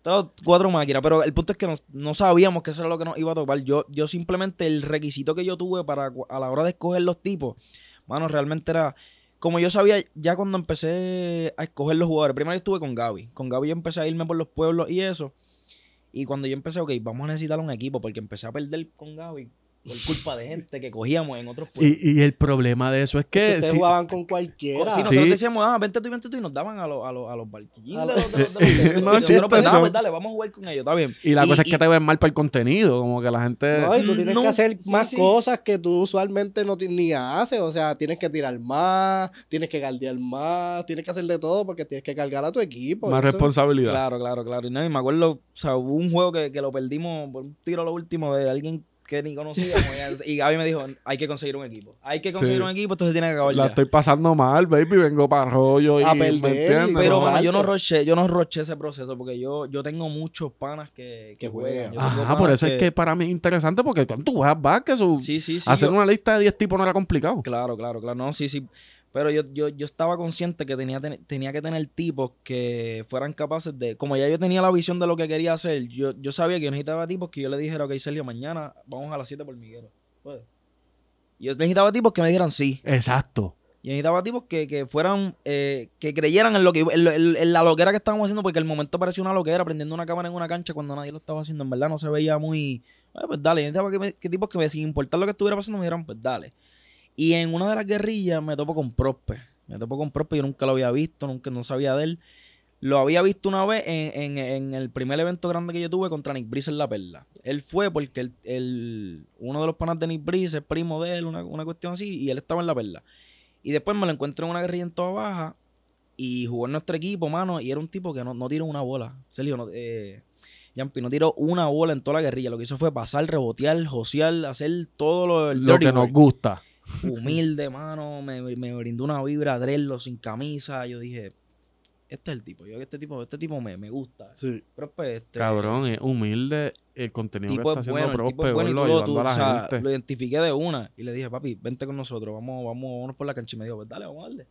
Todos cuatro máquinas, pero el punto es que no, no sabíamos que eso era lo que nos iba a tocar. Yo, yo simplemente el requisito que yo tuve para a la hora de escoger los tipos, mano, realmente era como yo sabía ya cuando empecé a escoger los jugadores. Primero yo estuve con Gaby. Con Gaby yo empecé a irme por los pueblos y eso. Y cuando yo empecé, ok, vamos a necesitar un equipo porque empecé a perder con Gaby por culpa de gente que cogíamos en otros pueblos. y, y el problema de eso es Que ustedes si- jugaban con cualquiera. Sí, nosotros Sí. decíamos, ah, vente tú y vente tú, y nos daban a los, a los, a los barquillos. A los- de de de No, chistes pues, pues, dale, vamos a jugar con ellos, está bien. y la cosa es que y- te ven mal para el contenido, como que la gente. No, y tú tienes No, que hacer sí, más sí. cosas que tú usualmente no ni haces. O sea, tienes que tirar más, tienes que guardiar más, tienes que hacer de todo porque tienes que cargar a tu equipo. más Eso- responsabilidad. Claro, claro, claro. Y, no, y me acuerdo, o sea, hubo un juego que, que lo perdimos por un tiro a lo último de alguien que ni conocíamos. y, Gaby me dijo, hay que conseguir un equipo. Hay que conseguir Sí. un equipo, entonces tiene que acabar La ya. estoy pasando mal, baby. Vengo para rollo y. A ¿me perder, entiendes? Pero no, yo no roché, yo no roché ese proceso porque yo, yo tengo muchos panas que, que Que juegan. Ajá, por eso es que para mí es interesante porque cuando tú juegas básquet, su- Sí, sí, sí. hacer yo- una lista de 10 tipos no era complicado. Claro, claro, claro. No, sí, sí. Pero yo, yo, yo estaba consciente que tenía, ten- tenía que tener tipos que fueran capaces de. Como ya yo tenía la visión de lo que quería hacer, yo, yo sabía que yo necesitaba tipos que yo le dijera, ok, Sergio, mañana vamos a las 7 por Miguel. ¿Puedes? Y yo necesitaba tipos que me dijeran sí. Exacto. Y necesitaba tipos que, que fueran, eh, que creyeran en lo que en, en- en la loquera que estábamos haciendo, porque el momento parecía una loquera, prendiendo una cámara en una cancha cuando nadie lo estaba haciendo. En verdad no se veía muy. "Ah, pues dale, yo necesitaba que, me- que tipos que me- sin importar lo que estuviera pasando me dijeran, pues dale. Y en una de las guerrillas me topo con Prospe. Me topo con Prospe, yo nunca lo había visto, nunca no sabía de él. Lo había visto una vez en, en- en el primer evento grande que yo tuve contra Nick Breeze en La Perla. Él fue porque el, el- uno de los panas de Nick Breeze es primo de él, una, una cuestión así, y él estaba en La Perla. Y después me lo encuentro en una guerrilla en toda baja y jugó en nuestro equipo, mano, y era un tipo que no, no tiró una bola. Sergio, no, eh, Yampi no tiró una bola en toda la guerrilla. Lo que hizo fue pasar, rebotear, josear, hacer todo lo, Lo que nos gusta. Humilde, mano, me, me brindó una vibra drello sin camisa. Yo dije, este es el tipo. Yo este tipo, este tipo me, me gusta. Sí. Pero pues, este, Cabrón, es humilde el contenido que está es haciendo bueno, el tipo Prospe, es bueno lo, ayudando tú, a la o sea, gente. lo identifiqué de una y le dije, papi, vente con nosotros, vamos, vamos, vámonos por la cancha y me dijo, pues dale, vamos a darle.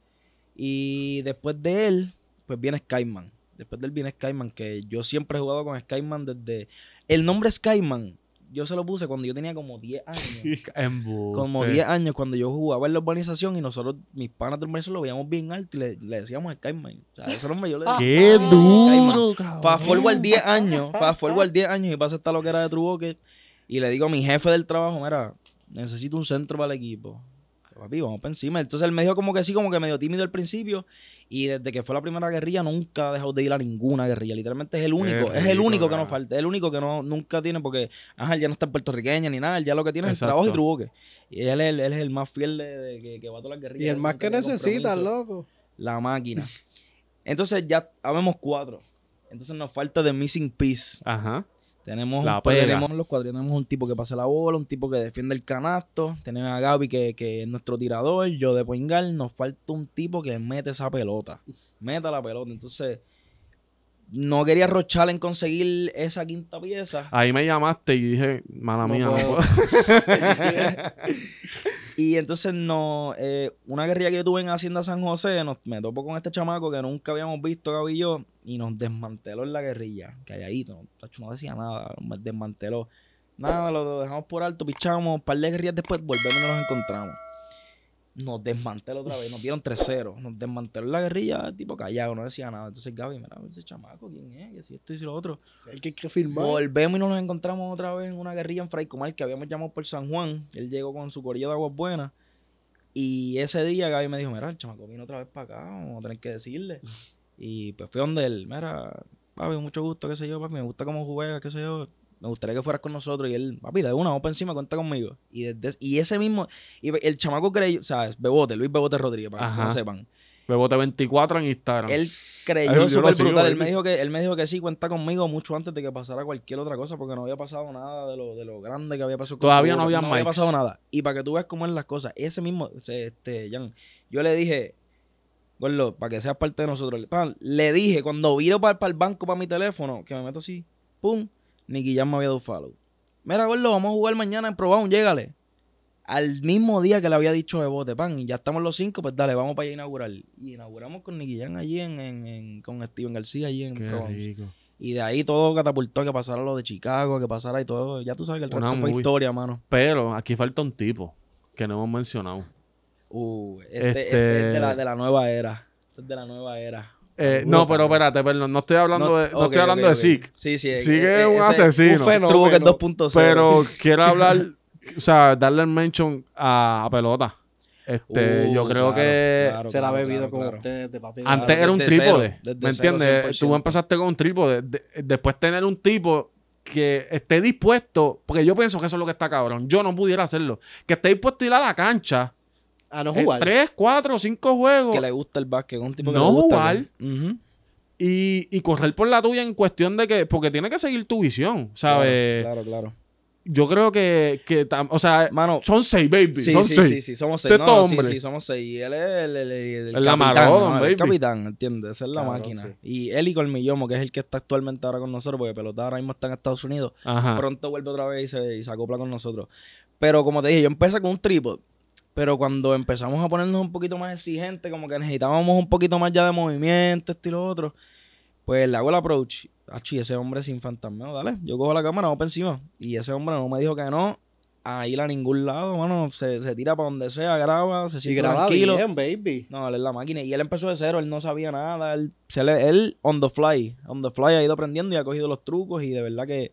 Y después de él, pues viene Skyman. Después de él viene Skyman, que yo siempre he jugado con Skyman desde... El nombre Skyman, yo se lo puse cuando yo tenía como 10 años. Como 10 años cuando yo jugaba en la urbanización y nosotros, mis panas de urbanización, lo veíamos bien alto y le, le decíamos Skyman. O sea, ese nombre yo le ¡Qué duro, Fast cabrón! forward 10 años, fast forward 10 años y pasa esta loquera de Truboque y le digo a mi jefe del trabajo, mira, necesito un centro para el equipo. Papi, vamos para encima. Entonces él me dijo como que sí, como que medio tímido al principio y desde que fue la primera guerrilla nunca ha dejado de ir a ninguna guerrilla. Literalmente es el único, es el rico, único que nos falta, es el único que no nunca tiene porque, ajá, él ya no está en puertorriqueña ni nada, él ya lo que tiene es el Exacto. trabajo y Truboque. Y él es, el- él es el más fiel de, de que, que va a todas las guerrillas. Y el más que compromiso. loco. La máquina. Entonces ya habemos cuatro. Entonces nos falta de missing piece. Ajá. Tenemos, La tenemos los cuatro. Tenemos un tipo que pasa la bola, un tipo que defiende el canasto. Tenemos a Gaby que, que es nuestro tirador. Yo de Poingal. Nos falta un tipo que mete esa pelota. Meta la pelota. Entonces, no quería rochar en conseguir esa quinta pieza. Ahí me llamaste y dije, mala No mía, no puedo. Y entonces no, eh, una guerrilla que yo tuve en Hacienda San José, nos, me topo con este chamaco que nunca habíamos visto, Gaby y yo, y nos desmanteló en la guerrilla. Calladito, tacho, no decía nada, me desmanteló. Nada, lo dejamos por alto, pichamos, un par de guerrillas después, volvemos y nos encontramos. Nos desmanteló otra vez, nos dieron 3-0, nos desmanteló la guerrilla, tipo callado, no decía nada. Entonces Gaby, mira, ese chamaco, ¿quién es? Y si esto y si lo otro. El que hay que firmar. Volvemos y nos encontramos otra vez en una guerrilla en Fray Comal que habíamos llamado por San Juan. Él llegó con su corillo de aguas buenas. Y ese día Gaby me dijo, mira, el chamaco vino otra vez para acá, vamos a tener que decirle. Y pues fui donde él, mira, papi, mucho gusto, qué sé yo, papi, me gusta cómo juega, qué sé yo. Me gustaría que fueras con nosotros. Y él, papi, de una, vamos para encima, cuenta conmigo. Y, desde, y ese mismo, y el chamaco creyó, o sea, es Bebote, Luis Bebote Rodríguez, para que Ajá. no sepan. Bebote 24 en Instagram. Él creyó súper brutal. Él me, dijo que, él me dijo que sí, cuenta conmigo mucho antes de que pasara cualquier otra cosa, porque no había pasado nada de lo, de lo grande que había pasado. con Todavía no había No había pasado nada. Y para que tú veas cómo es las cosas, ese mismo, este, Jan, yo le dije, Gordo, para que seas parte de nosotros, le dije, cuando viro para, el banco para mi teléfono, que me meto así, pum, Nicky Jan me había dado follow. Mira, Gordo, vamos a jugar mañana en Probaun, llégale. Al mismo día que le había dicho de bote, pan, y ya estamos los cinco, pues dale, vamos para allá a inaugurar. Y inauguramos con Nicky allí en, en- en- con Steven García allí en rico. Y de ahí todo catapultó que pasara lo de Chicago, que pasara y todo. Ya tú sabes que el Una resto fue movie. historia, mano. Pero aquí falta un tipo que no hemos mencionado. Uh, este, Este- este es de la, de la nueva era. Este es de la nueva era. Eh, no, pero espérate, perdón, no estoy hablando No- de, no ok, estoy hablando de. Zeke. Sí, sí. Sigue eh, un ese- asesino. un fenómeno. Que es 2.0. Pero quiero hablar, o sea, darle el mention a, a pelota. Este, Uh, yo creo claro, que claro, Se la ha bebido claro, con claro. ustedes de papi. antes Claro, era un desde trípode. cero, ¿Me entiendes? 100%. Tú empezaste con un trípode. de- después tener un tipo que esté dispuesto, porque yo pienso que eso es lo que está cabrón. Yo no pudiera hacerlo. Que esté dispuesto a ir a la cancha A no en jugar. tres, cuatro, cinco juegos Que le gusta el básquet. Un tipo que No le gusta jugar. el- y, y correr por la tuya en cuestión de que, porque tiene que seguir tu visión, ¿sabes? Claro, claro. Yo creo que, que tam- o sea, Mano, son seis, baby. Sí, son sí, seis. sí, sí, somos seis. No, todo sí, hombre. sí, somos seis. Y él es el, el, el- el El capitán, ¿no? El capitán, ¿entiendes? Esa es la máquina. sí. Y él y Colmillomo, que es el que está actualmente ahora con nosotros, porque Pelota ahora mismo está en Estados Unidos. Ajá. Pronto vuelve otra vez y se, y se acopla con nosotros. Pero como te dije, yo empecé con un trípode. Pero cuando empezamos a ponernos un poquito más exigentes, como que necesitábamos un poquito más ya de movimiento, esto y lo otro, pues le hago el approach. Achi, ese hombre sin fantasmeo, dale. Yo cojo la cámara, vamos para encima. Y ese hombre no me dijo que no, a ir a ningún lado, mano. Se, se tira para donde sea, graba, se Y siente graba tranquilo. bien, baby. No, él es la máquina. Y él empezó de cero, él no sabía nada. Él, se le- él on the fly, on the fly ha ido aprendiendo y ha cogido los trucos. Y de verdad que.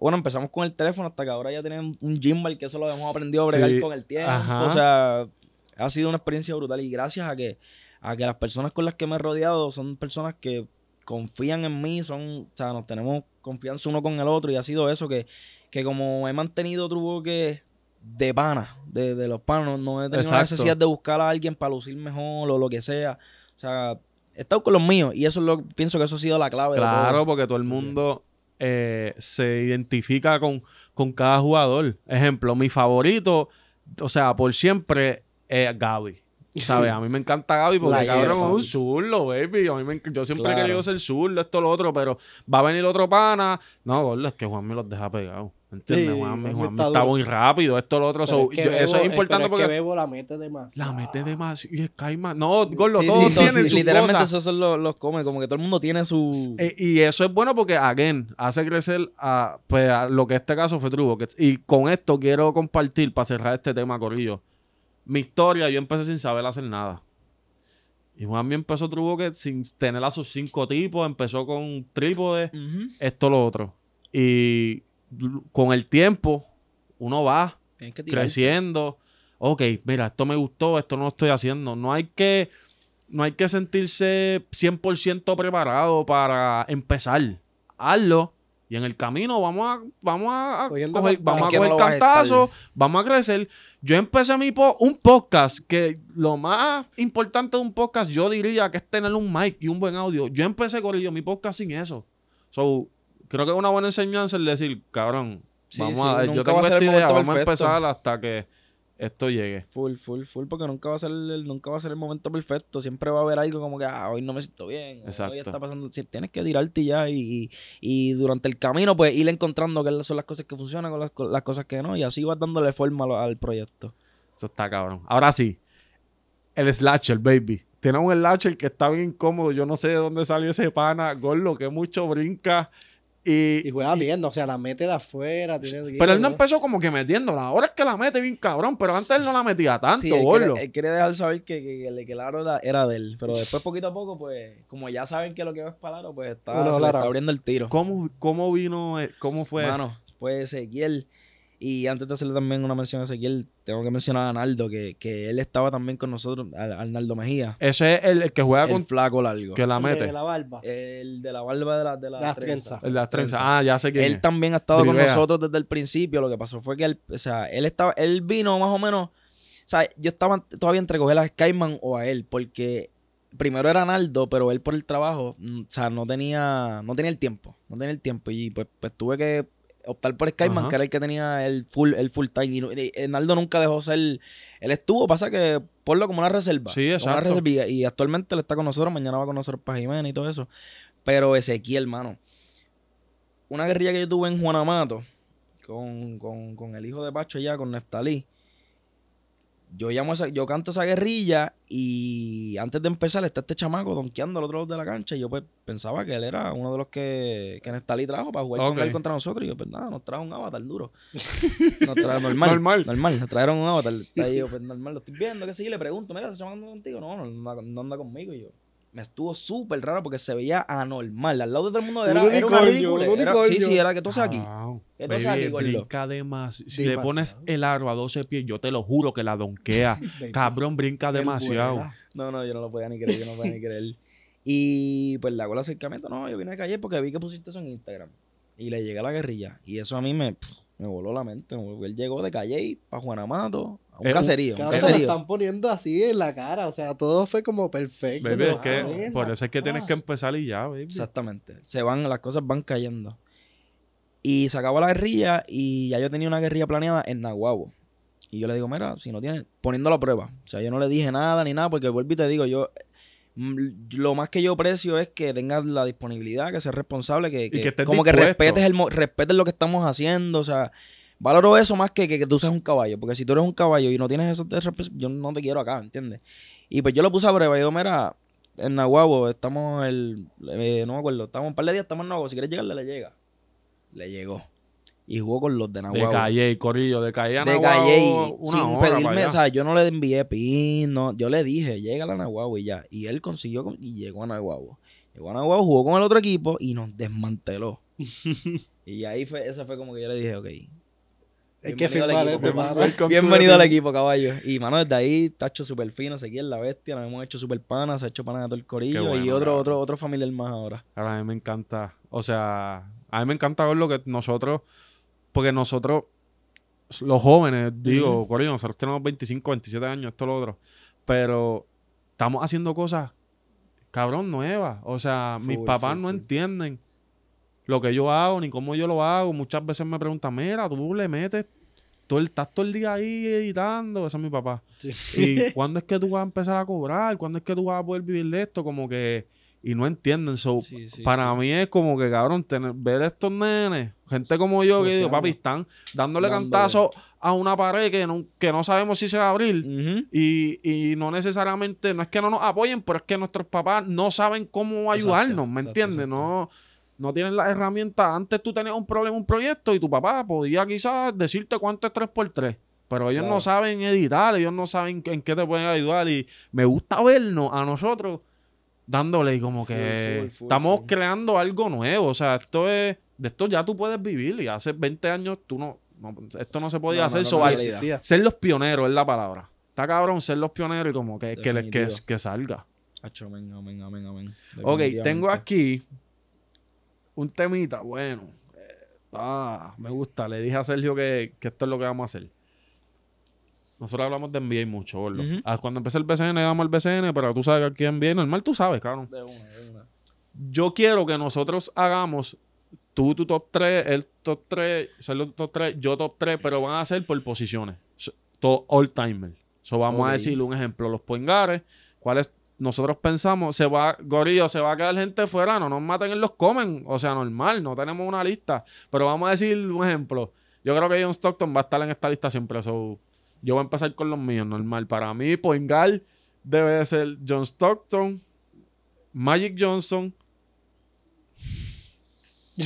Bueno, empezamos con el teléfono hasta que ahora ya tienen un gimbal que eso lo hemos aprendido a bregar Sí, con el tiempo. ajá. O sea, ha sido una experiencia brutal. Y gracias a que, a que las personas con las que me he rodeado son personas que confían en mí, son, o sea, nos tenemos confianza uno con el otro. Y ha sido eso que, que como he mantenido truco que de pana, de, de los panos, no, no he tenido la Exacto. necesidad de buscar a alguien para lucir mejor o lo que sea. O sea, he estado con los míos y eso es lo pienso que eso ha sido la clave de Claro, todo. porque todo el mundo eh, se identifica con, con cada jugador. Ejemplo, mi favorito, o sea, por siempre es Gaby. ¿Sabes? A mí me encanta Gaby porque cabrón es un zurdo, baby. A mí me yo siempre he Claro. querido ser zurdo, esto, lo otro, pero va a venir otro pana. No, gordo, es que Juan me los deja pegados. ¿Me entiendes? Sí, Juanmi Juanmi está muy rápido, esto, lo otro. Pero so, es que yo- eso es importante pero porque Es que Bebo la mete demasiado. la mete demasiado y es que hay más. No, gordo, Sí, todos sí, tienen literalmente cosa. esos son los, los como que todo el mundo tiene su Eh, y eso es bueno porque, again, hace crecer a, pues, a lo que este caso fue True Buckets. Y con esto quiero compartir, para cerrar este tema, Corillo. Mi historia, yo empecé sin saber hacer nada. Y Juan empezó True Buckets sin tener a sus cinco tipos, empezó con trípode, Ujú. esto, lo otro. Y con el tiempo, uno va creciendo. Ok, mira, esto me gustó, esto no lo estoy haciendo. No hay que, no hay que sentirse 100% preparado para empezar. Hazlo. Y en el camino vamos a, vamos a, coger, cantazos. vamos a no coger a vamos a crecer. Yo empecé mi po- un podcast que lo más importante de un podcast yo diría que es tener un mic y un buen audio. Yo empecé con mi podcast sin eso. So, creo que es una buena enseñanza el decir, cabrón, Sí, vamos sí, a, yo tengo esta idea, vamos a empezar hasta que esto llegue. Full, full, full, porque nunca va a ser el, nunca va a ser el momento perfecto. Siempre va a haber algo como que ah, hoy no me siento bien. Exacto. Hoy está pasando. Si tienes que tirarte ya y, y, y durante el camino, pues ir encontrando qué son las cosas que funcionan con las, co- las cosas que no. Y así vas dándole forma al proyecto. Eso está cabrón. Ahora sí, el slasher, baby. Tiene un slasher que está bien incómodo. Yo no sé de dónde salió ese pana, gordo, que mucho brinca. Y, Y juega bien, o sea, la mete de afuera. Tiene pero él no empezó como que metiéndola. Ahora es que la mete bien cabrón, pero antes él no la metía tanto, Sí, él quiere, él quiere dejar saber que, que, que el que el aro era, era de él. Pero después, poquito a poco, pues, como ya saben que lo que va es para el aro, pues está, se le está abriendo el tiro. ¿Cómo, ¿Cómo vino? eh, ¿Cómo fue? Mano, pues Ezequiel. Y antes de hacerle también una mención a Ezequiel, tengo que mencionar a Naldo, que, que él estaba también con nosotros, al, al Naldo Mejía. Ese es el, el que juega El con. flaco largo. Que la El de mete. la barba. El de la barba de la, de la Las trenza. trenzas. El de las trenzas. Trenza. Ah, ya sé quién Él es. también ha estado con nosotros desde el principio. Lo que pasó fue que él, o sea, él estaba, él vino más o menos. O sea, yo estaba todavía entre coger a Skyman o a él, porque primero era Naldo, pero él por el trabajo, mm, o sea, no tenía, no tenía el tiempo. No tenía el tiempo. Y pues, pues tuve que optar por Skyman, Ajá. que era el que tenía el full, el full time. Y, no- y- y Naldo nunca dejó ser. Él estuvo, pasa que ponlo como una reserva. Sí, como una exacto. reserva. Y, y actualmente él está con nosotros, mañana va con nosotros para Jiménez y todo eso. Pero Ezequiel, hermano. Una guerrilla que yo tuve en Juanamato con, con, con el hijo de Pacho ya, con Neftalí. Yo llamo esa, yo canto esa guerrilla y antes de empezar está este chamaco donkeando al otro lado de la cancha y yo pues pensaba que él era uno de los que, que Neftalí trajo para jugar con él contra nosotros y yo pues nada, nos trajo un avatar duro. Nos trajo normal, Normal. normal. nos trajeron un avatar. Ahí, yo, pues normal, lo estoy viendo, que sí, y le pregunto, mira, ¿ese chamaco anda contigo? No, no, no anda, no anda conmigo y yo. Me estuvo súper raro porque se veía anormal. Al lado de todo el mundo Un era, una ridícula. un Era- sí, sí, era que tú aquí. Wow. ¿Qué tú haces Baby, aquí, brinca de más. Si le Demasiado. pones el aro a 12 pies, yo te lo juro que la donkea. Cabrón, brinca demasiado. No, no, yo no lo podía ni creer, yo no lo podía ni creer. Y pues le hago el acercamiento, no, yo vine a calle porque vi que pusiste eso en Instagram. Y le llegué a la guerrilla. Y eso a mí me, pff, me voló la mente. Él llegó de Calle para Juanamato, a un Es un- caserío, un lo caserío. están poniendo así en la cara. O sea, todo fue como perfecto. Baby, es que Ah, por eso es que tienes que ah. empezar y ya, baby. Exactamente. Se van, las cosas van cayendo. Y se acabó la guerrilla y ya yo tenía una guerrilla planeada en Nahuabo. Y yo le digo, mira, si no tienes, poniendo la prueba. O sea, yo no le dije nada ni nada porque vuelvo y te digo, yo, mm, lo más que yo aprecio es que tengas la disponibilidad, que seas responsable, que, que- que estés como que respetes, el, respetes lo que estamos haciendo. O sea, valoro eso más que, que, que tú seas un caballo. Porque si tú eres un caballo y no tienes eso de yo no te quiero acá, ¿entiendes? Y pues yo lo puse a prueba. Y digo, mira, en Nahuabo estamos el. eh, no me acuerdo, estamos un par de días, estamos en Nahuabo. Si quieres llegarle, le llega. Le llegó. Y jugó con los de De Nahuabo. Calle, Corillo, de Calle a De Calle sin pedirme, o sea, yo no le envié pin, no, yo le dije, llega a Nahuabo y ya. Y él consiguió con- y llegó a Nahuabo. Llegó a Nahuabo, jugó con el otro equipo y nos desmanteló. y ahí fue, eso fue como que yo le dije, ok. Es que bienvenido al firmar equipo, este, mano. Bienvenido al equipo, caballo. Y mano, desde ahí, tacho súper fino, Ezequiel la bestia, nos hemos hecho súper panas, se ha hecho panas a todo el corillo bueno, y otro, otro, otro familiar más ahora. Ahora, a mí me encanta. O sea, a mí me encanta ver lo que nosotros. Porque nosotros, los jóvenes, digo, Corillo, nosotros tenemos 25, 27 años, esto, lo otro. Pero estamos haciendo cosas, cabrón, nuevas. O sea, mis papás full, no full. entienden lo que yo hago ni cómo yo lo hago. Muchas veces me preguntan, mira, tú le metes. Todo el, estás todo el día ahí editando, ese es mi papá. ¿Y cuándo es que tú vas a empezar a cobrar? ¿Cuándo es que tú vas a poder vivir de esto? Como que... Y no entienden. So, Sí, sí, para mí es como que, cabrón, tener, ver estos nenes, gente como yo, que digo, papi, están dándole Dándole. cantazos a una pared que no, que no sabemos si se va a abrir. Y, y no necesariamente, no es que no nos apoyen, pero es que nuestros papás no saben cómo ayudarnos, ¿me entiendes? No, no tienen las herramientas. Antes tú tenías un problema, un proyecto, y tu papá podía quizás decirte cuánto es 3x3. Pero ellos no saben editar, ellos no saben en qué te pueden ayudar. Y me gusta vernos a nosotros dándole y como que Full, full, full, estamos full. creando algo nuevo. O sea, esto es, de esto ya tú puedes vivir. Y hace 20 años tú no, no- esto no se podía No, hacer. no, So, ser los pioneros es la palabra. Está cabrón ser los pioneros y como que, que, que, que salga. Acho, amén, amén, amén, amén. Ok, tengo aquí un temita. Bueno, eh, ah, me gusta. Le dije a Sergio que, que esto es lo que vamos a hacer. Nosotros hablamos de NBA mucho. Ujú. Ah, Cuando empecé el BCN, damos el BCN, pero tú sabes que aquí en NBA normal, tú sabes, cabrón. De una, de una. Yo quiero que nosotros hagamos tú tu top 3, el top 3, Sergio top 3, yo top 3, pero van a ser por posiciones. So- Todo all timer. So, vamos a decir un ejemplo, los poingares, cuáles nosotros pensamos, se va, Gorillo, se va a quedar gente fuera, no nos maten en los comen, o sea, normal, no tenemos una lista, pero vamos a decir un ejemplo. Yo creo que John Stockton va a estar en esta lista siempre, so, yo voy a empezar con los míos, normal. Para mí, Poingal debe de ser John Stockton, Magic Johnson,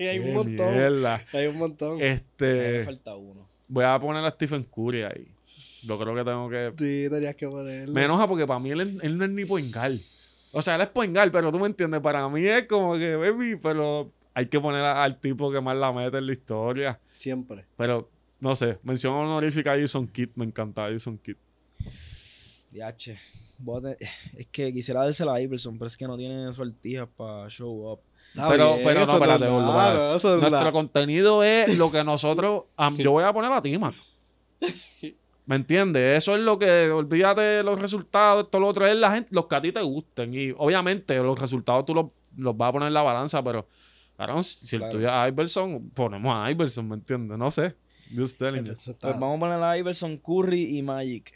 hay un montón. mierda. Hay un montón. Me Este, falta uno. voy a poner a Stephen Curry ahí. Yo creo que tengo que Sí, tenías que ponerlo. Me enoja porque para mí él, él no es ni poingal. O sea, él es poingal, pero tú me entiendes. Para mí es como que, baby, pero hay que poner a- al tipo que más la mete en la historia. Siempre. Pero, no sé, mención honorífica a Jason Kidd. Me encanta Jason Kidd. Tener- Es que quisiera dársela a Iverson, pero es que no tiene sortijas para show up. Está Pero- bien, pero no, espérate, es Nuestro contenido es lo que nosotros... yo voy a poner a Timac. ¿Me entiendes? Eso es lo que... Olvídate de los resultados, esto, lo otro. Es la gente, los que a ti te gusten. Y obviamente los resultados tú los, los vas a poner en la balanza, pero... Claro, si el Claro. tuyo es Iverson, ponemos a Iverson, ¿me entiendes? No sé. Just telling you. Eso está- Pues vamos a poner a Iverson, Curry y Magic.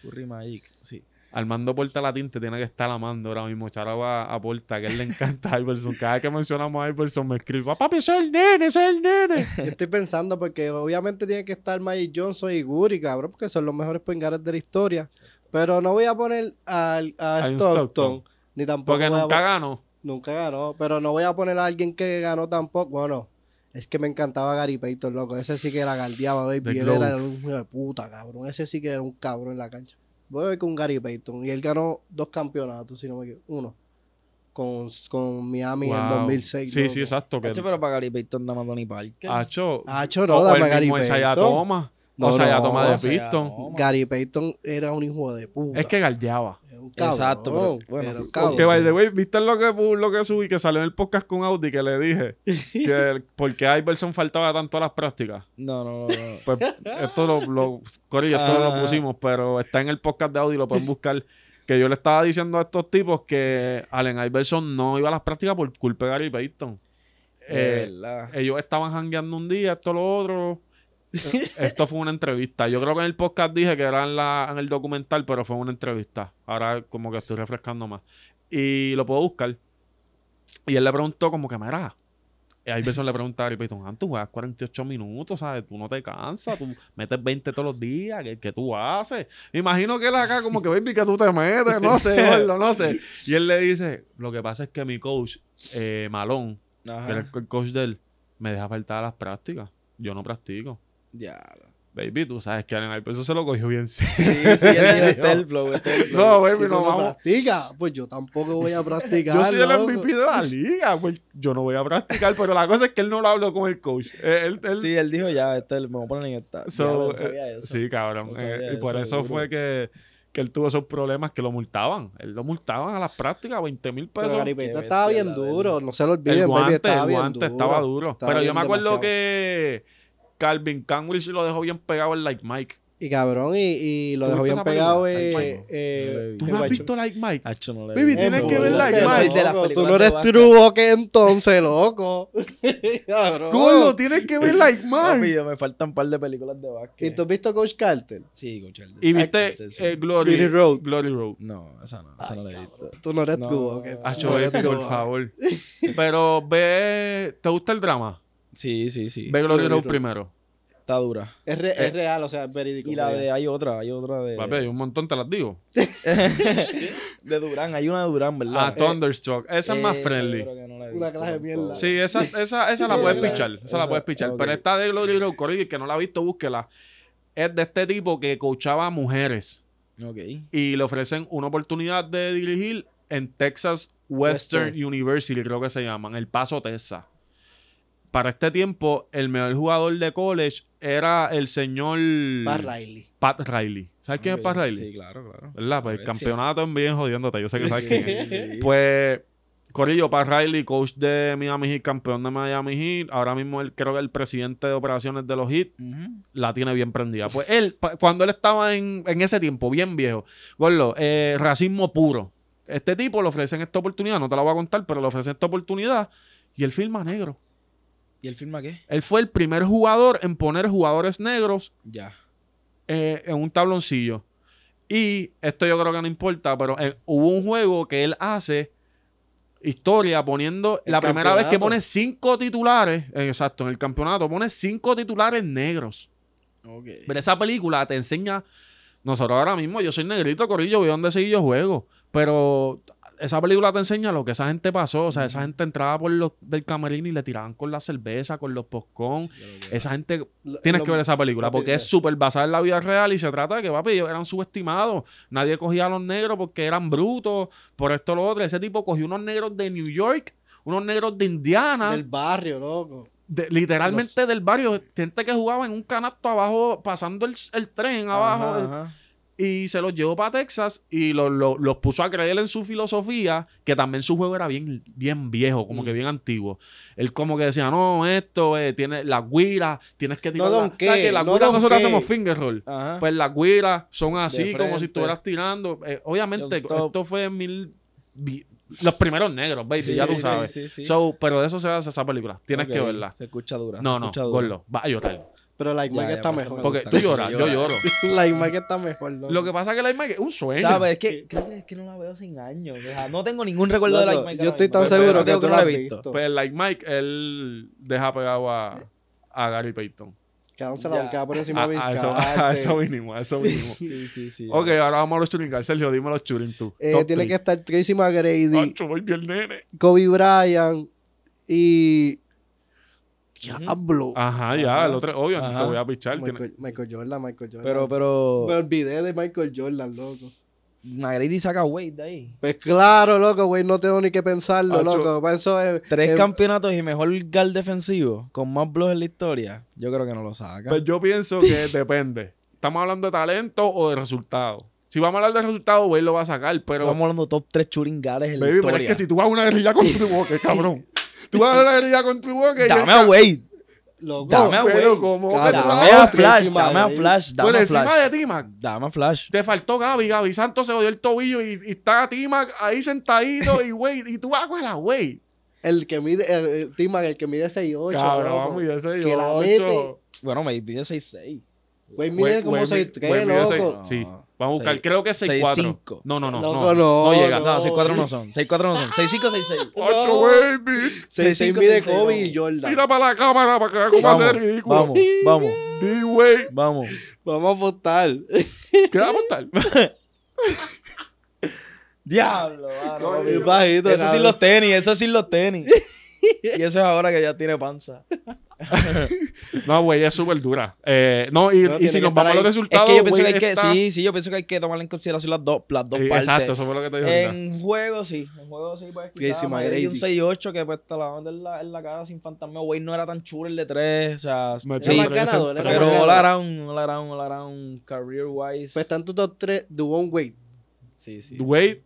Curry y Magic, sí. Armando Porta Latín te tiene que estar amando ahora mismo. Charo a, a Porta, que él le encanta a Iverson. Cada vez que mencionamos a Iverson me escribe, papi, ese es el nene, ese es el nene. Yo estoy pensando porque obviamente tiene que estar Magic Johnson y Guri, cabrón, porque son los mejores pingares de la historia. Pero no voy a poner al- a, Stockton, Stockton. ni tampoco Porque a nunca ganó. nunca ganó. Pero no voy a poner a alguien que ganó tampoco. Bueno, es que me encantaba Gary Payton, loco. Ese sí que era galdeaba, baby. Él era un hijo de puta, cabrón. Ese sí que era un cabrón en la cancha. Voy a ver con Gary Payton. Y él ganó dos campeonatos, si no me equivoco. Uno. Con, con Miami en el Wow. 2006. Sí, loco. sí, exacto. Que, Hacho, pero para Gary Payton dame a Tony Parker. Hacho, Hacho, no, dame a Gary Payton. No, o Isaiah no, Thomas de. Thomas. Gary Payton era un hijo de puta. Es que galdeaba. Era un cabrón. Exacto, pero, bueno, Era un ok, cabrón. Que, by the way, ¿viste lo que, lo que subí? Que salió en el podcast con Audi que le dije que el- por qué a Iverson faltaba tanto a las prácticas. No, no, no. no. Pues esto lo, lo Corillo, esto lo pusimos, pero está en el podcast de Audi, lo pueden buscar. Que yo le estaba diciendo a estos tipos que Allen Iverson no iba a las prácticas por culpa de Gary Payton. De Eh, verdad. ellos estaban jangueando un día, esto, lo otro. Esto fue una entrevista. Yo creo que en el podcast dije que era en, la, en el documental, pero fue una entrevista. Ahora como que estoy refrescando más. Y lo puedo buscar. Y él le preguntó como que, mira, y Iverson le pregunta a Gary Payton, "Ah, tú juegas 48 minutos, ¿sabes? Tú no te cansas, tú metes 20 todos los días, ¿qué, qué tú haces? Me imagino que él acá como que, baby, que tú te metes, no sé, gordo, no sé. Y él le dice, lo que pasa es que mi coach, eh, Malón, que era el coach de él, me deja faltar a las prácticas. Yo no practico. Ya. Baby, tú sabes que Allen Iverson se lo cogió bien. Sí, sí, él dijo, este es el flow, el flow. No, ¿Y baby, no no vamos. practicas? Pues yo tampoco voy a practicar. Yo soy el. MVP de la liga. Pues yo no voy a practicar, pero la cosa es que él no lo habló con el coach. Eh, Él, él- Sí, él dijo ya, este es el- me voy a poner en esta. so, Ya, eh, eso. sí, cabrón. No Eh, y por eso, fue que, que él tuvo esos problemas que lo multaban. Él lo multaban a las prácticas, 20 mil Pero pesos. Qué Payton estaba bien duro. No se lo El olviden, baby. guante, Estaba el bien guante duro. estaba duro. Estaba pero yo bien me acuerdo demasiado. que Calvin Cambridge lo dejó bien pegado en Like Mike. Y cabrón, y, y lo ¿Tú dejó bien pegado. Eh, eh, ¿Tú no has visto Like Mike? Hacho, no le Baby, tienes que ver Like Mike. Loco, tú no eres true que entonces, loco. Gordo, tienes que ver Like Papi, Mike. me faltan un par de películas de ¿Y básquet. tú has visto Coach Carter? Sí, Coach Alden. Y viste Sí. eh, Glory, Glory Road. Glory Road. No, esa no, esa no la he visto. Tú no eres No. true, baby, por favor. Pero ve, ¿te gusta el drama? Sí, sí, sí. Ve Glory Road primero. Está dura. Es, re- Eh. es real, o sea, es verídico. Y la de, hay otra, hay otra de... Papi, hay un montón, te las digo. de Durán, hay una de Durán, ¿verdad? Ah, Thunderstruck. Esa es más friendly. no Una clase de mierda. Sí, esa, esa, esa la puedes pichar. Esa, la puedes pichar. Pero esta de Glory Road, Corey, que no la ha visto, búsquela. Es de este tipo que coachaba a mujeres Ok. y le ofrecen una oportunidad de dirigir en Texas Western, Western. University, creo que se llaman, El Paso, Texas. Para este tiempo, el mejor jugador de college era el señor Pat Riley. Pat Riley. ¿Sabes quién Ok, es Pat Riley? Sí, claro, claro. ¿Verdad? Pues el campeonato en bien jodiéndote. Yo sé que sabes quién es. Sí. Pues, Corillo, Pat Riley, coach de Miami Heat, campeón de Miami Heat. Ahora mismo él creo que el presidente de operaciones de los Heat la tiene bien prendida. Pues él, cuando él estaba en, en ese tiempo, bien viejo, Gordo, eh, racismo puro. Este tipo le ofrecen esta oportunidad, no te la voy a contar, pero le ofrecen esta oportunidad y él firma negro. ¿Y él firma qué? Él fue el primer jugador en poner jugadores negros Ya. eh, en un tabloncillo. Y esto yo creo que no importa, pero eh, hubo un juego que él hace historia poniendo El la primera vez que pone cinco titulares, eh, exacto, en el campeonato, pone cinco titulares negros. Ok. Pero esa película te enseña. Nosotros ahora mismo, yo soy negrito, corillo, voy a donde seguir yo juego. Pero esa película te enseña lo que esa gente pasó. O sea, esa gente entraba por los del camerino y le tiraban con la cerveza, con los popcorn. Esa gente Lo- Tienes lo- que ver esa película porque es eh, súper basada en la vida real y se trata de que, papi, ellos eran subestimados. Nadie cogía a los negros porque eran brutos, por esto lo otro. Ese tipo cogió unos negros de New York, unos negros de Indiana, Del barrio, loco. de- literalmente del barrio. Gente que jugaba en un canasto abajo, pasando el, el tren abajo. eh, Ajá, ajá. Y se los llevó para Texas y los, los- los puso a creer en su filosofía, que también su juego era bien, bien viejo, como Mm. que bien antiguo. Él como que decía, no, esto, eh, tiene las guiras, tienes que tirar... No la- donkey, ¿Sabes que las no guiras nosotros hacemos finger roll? Ajá. Pues las guiras son así, como si estuvieras tirando. Eh, obviamente, esto fue en mil... Los primeros negros, baby, Sí, ya tú sí, sabes. sí, sí. So, pero de eso se hace esa película. Tienes que verla. Se escucha dura. No, no, escucha dura. gordo, va a llorar. Pero Like Mike está mejor. me Porque tú lloras, yo lloro. Like Mike está mejor. Lo que pasa es que la imagen es un sueño. ¿Sabes? Es que creo que, es que no la veo sin años. O sea, no tengo ningún recuerdo de Like Mike. yo estoy tan seguro pero que tú no lo la has he visto. visto. Pues like Mike, él deja pegado a, a Gary Payton. Cada uno se la banquea por encima de a eso, a eso vinimos, a eso vinimos. Sí, sí, sí. ok, ahora vamos a los shooting Sergio, dime los shooting tú. Eh, tiene three. que estar Tracy McGrady, Acho, voy bien nene. Kobe Bryant y. Diablo. Ajá, ya, Ajá. el otro, obvio, no te Ajá. voy a pichar. tiene- Michael, Michael Jordan, Michael Jordan. Pero, pero. Me olvidé de Michael Jordan, loco. McGrady saca Wade de ahí. Pues claro, loco, güey, no tengo ni que pensarlo, loco. Pienso en- Tres en- campeonatos y mejor guard defensivo con más blogs en la historia. Yo creo que no lo saca. Pues yo pienso que depende. ¿Estamos hablando de talento o de resultado? Si vamos a hablar de resultado, güey, lo va a sacar, pero... Estamos hablando de top 3 churingares en la Baby, pero historia. es que si tú vas a una guerrilla con tu boque, cabrón. Tú vas a una guerrilla con tu boque y Dame a Wade. Loco, Dame a Wade. como que Dame a Flash. Dame a. Flash. Dame Por a encima Flash. de ti, Mac. Dame a Flash. Te faltó Gaby. Gaby Santos se odió el tobillo y, y está T-Mac ahí sentadito y güey, y tú vas a coger a güey. el que mide, el, el, Tima, el que mide 6'8. Cabrón, y ese Que la mete. Bueno, me pide 6'6. Güey, mide como 6'3, mide loco. seis- No, Sí, vamos a buscar, seis- creo que es 6'4. 6'5. No, no, no. Loco, no, no, no llega. No, No, 6'4 no son. 6'4 no son. 6'5, 6'6. Ocho, baby. 6'6 6'5, mide 6'6, Kobe vamos. y Jordan. Mira para la cámara para que vea cómo Vamos, hace ridículo. vamos, vamos, güey. vamos. Vamos a apostar. ¿Qué va a apostar? Diablo, mano, Eso sin los tenis, eso sin los tenis. y eso es ahora que ya tiene panza. No, güey, es súper dura. Eh, no, y, No, y si que nos vamos a los ahí. Es resultados. que yo pienso que güey, hay que, está- sí, sí, yo pienso que hay que tomar en consideración las dos, las dos Eh, partes. Exacto, eso fue lo que te dije. ahorita. En juego sí, en juego sí, pues quizás un McGrady. 6-8 que pues te la van en la, en la cara sin fantasma. Wade no era tan chulo el de 3, o sea, Me Era sí, más pero ganador, era pero all around, all around, all around, career wise. Pues están tus top 3, Dwayne Wade. sí, sí. Wade,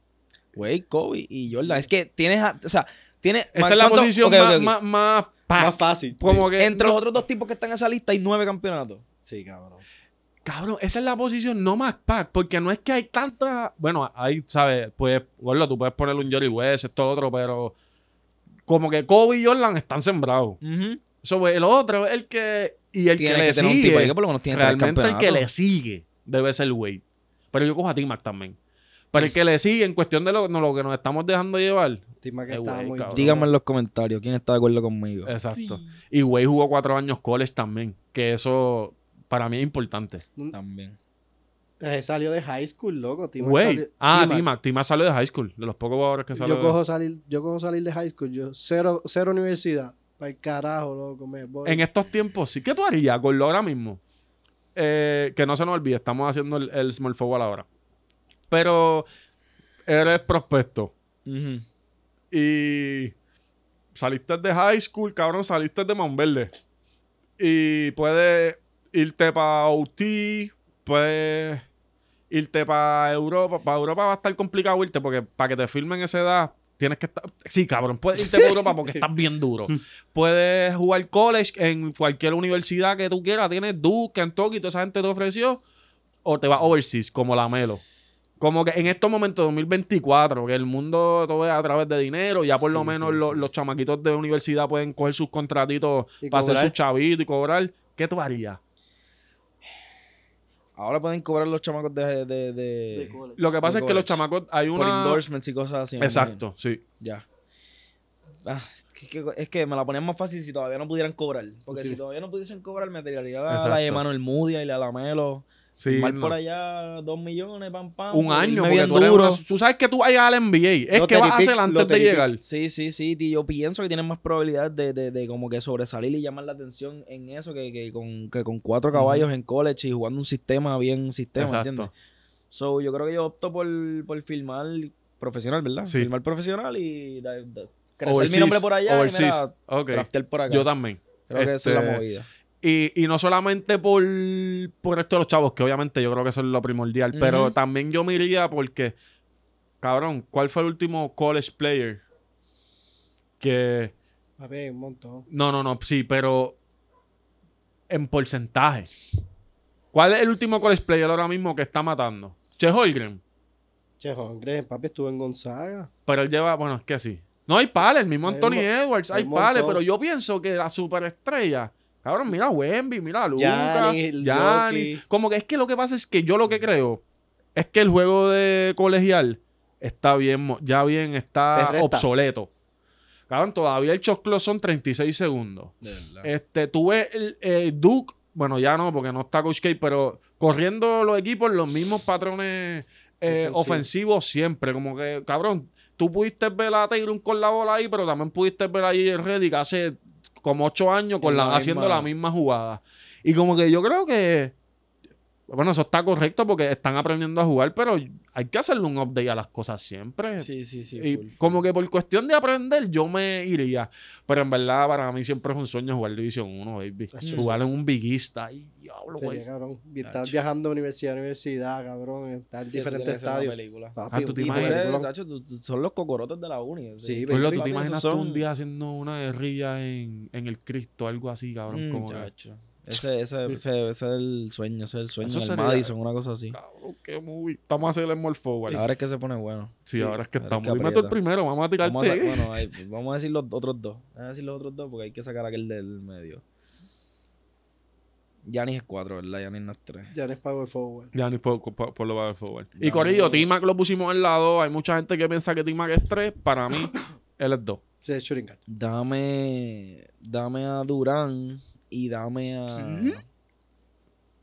Wade, Kobe y Jordan. Es que tienes, a- o sea, tienes... esa es la ¿cuánto? posición más, más, más pack. Más fácil. Como que. Entre no- los otros dos tipos que están en esa lista hay nueve campeonatos. Sí, cabrón. Cabrón, esa es la posición no más pack, porque no es que hay tanta. Bueno, ahí, ¿sabes? Pues, bueno, tú puedes ponerle un Jerry West, esto, otro, pero. Como que Kobe y Jordan están sembrados. Eso, güey, el otro es el que. Y el Tiene que que, le tener un tipo ahí sigue. que por lo menos tiene Realmente el que campeonatos. le sigue debe ser Wade. Pero yo cojo a T-Mac también. Pero el que le sigue, en cuestión de lo, no, lo que nos estamos dejando llevar. Tima que Eh, estaba güey, muy cabrón. Díganme en los comentarios quién está de acuerdo conmigo. Exacto. Y Wade jugó cuatro años college también. Que eso para mí es importante. También. Eh, salió de high school, loco. Salió- Ah, Tima. T-Mac. T-Mac salió de high school. De los pocos jugadores que salió Yo de- cojo salir, yo cojo salir de high school, yo cero, cero universidad. Para el carajo, loco, me voy. En estos tiempos, sí. ¿Qué tú harías, Gordo, ahora mismo? Eh, que no se nos olvide, estamos haciendo el, el small forward ahora. Pero eres prospecto Ujú. Y saliste de high school, cabrón, saliste de Mount Verde. Y puedes irte para OT, puedes irte para Europa. Para Europa va a estar complicado irte porque para que te firmen esa edad tienes que estar... Sí, cabrón, puedes irte para Europa porque estás bien duro. Puedes jugar college en cualquier universidad que tú quieras. Tienes Duke, Kentucky, toda esa gente te ofreció. O te vas overseas, como la Melo. Como que en estos momentos, 2024, que el mundo todo es a través de dinero, ya por lo menos sí, lo- sí, los sí. chamaquitos de universidad pueden coger sus contratitos para hacer sus chavitos y cobrar. ¿Qué tú harías? Ahora pueden cobrar los chamacos de... de, de, De college. Lo que pasa De es que los chamacos, hay por una... endorsements y cosas así. Exacto, sí. Ya. Ah, es, que, es que me la ponían más fácil si todavía no pudieran cobrar. Porque Sí. si todavía no pudiesen cobrar, me tiraría a la Exacto. de Manuel Mudia y la Lamelo Sí, no. por allá dos millones, pam, pam. Un año, porque tú, eres duro. una- tú sabes que tú vayas al NBA. Es que vas a hacer antes de llegar. Sí, sí, sí. y yo pienso que tienen más probabilidades de, de, de como que sobresalir y llamar la atención en eso que, que con, que con cuatro caballos en college y jugando un sistema bien un sistema, Exacto. ¿entiendes? So, yo creo que yo opto por, por filmar profesional, ¿verdad? Sí. Filmar profesional y da- da- crecer Overseas, mi nombre por allá overseas. y mira, Ok. draftear por acá. Yo también. creo que esa es la Este, movida. Y, y no solamente por, por esto de los chavos, que obviamente yo creo que eso es lo primordial, pero también yo me iría porque, cabrón, ¿cuál fue el último college player que... Papi, hay un montón. No, no, no, sí, pero en porcentaje. ¿Cuál es el último college player ahora mismo que está matando? Che Holgren. Che, Holmgren, papi, estuvo en Gonzaga. Pero él lleva, bueno, es que sí. No hay pales, el mismo Hay Anthony Edwards, hay hay pales, pero yo pienso que la superestrella, cabrón, mira a Wemby, mira a Lucas. Jokic. Como que es que lo que pasa es que yo lo que creo es que el juego de colegial está bien, ya bien, está obsoleto. Cabrón, todavía el shot clock son 36 segundos. Este, tú ves el, eh, Duke, bueno, ya no, porque no está Coach K, pero corriendo los equipos los mismos patrones eh, Ofensivo. ofensivos siempre. Como que, cabrón, tú pudiste ver a Taylor con la bola ahí, pero también pudiste ver ahí el Reddick hace como ocho años con la, la haciendo la misma jugada. Y como que yo creo que, bueno, eso está correcto porque están aprendiendo a jugar, pero hay que hacerle un update a las cosas siempre. Sí, sí, sí. Y full, full. como que por cuestión de aprender, yo me iría. Pero en verdad, para mí siempre es un sueño jugar División 1, baby. Jugar en un biguista. Ay, diablo, güey. cabrón. Y estar viajando de universidad a universidad, cabrón. Estar en Sí, diferentes estadios. Ah, ¿tú te tú imaginas? eres, peliculón. tacho, tú- tú- son los cocorotes de la uni. Sí, Pues lo, tú te imaginas tú son- un día haciendo una guerrilla en, en el Cristo, algo así, cabrón. Mm, como Ese, ese, ese, ese es el sueño, ese es el sueño. Eso el sería- Madison, una cosa así. cabrón, qué movie. Vamos a hacer el more forward. Ahora es que se pone bueno. sí, ahora es que ahora es estamos. que Dime tú el primero, vamos a tirarte. Vamos a, bueno, ahí- vamos a decir los otros dos. Vamos a decir los otros dos porque hay que sacar aquel del medio. Yanis es 4, ¿verdad? Yanis no es 3. Giannis Power Forward. Ya ni por, por, por lo va forward. Y Corillo, T-Mac lo pusimos en la 2. Hay mucha gente que piensa que T-Mac es 3. Para mí, él es 2. Sí, es guard. Dame, dame a Durán y dame a...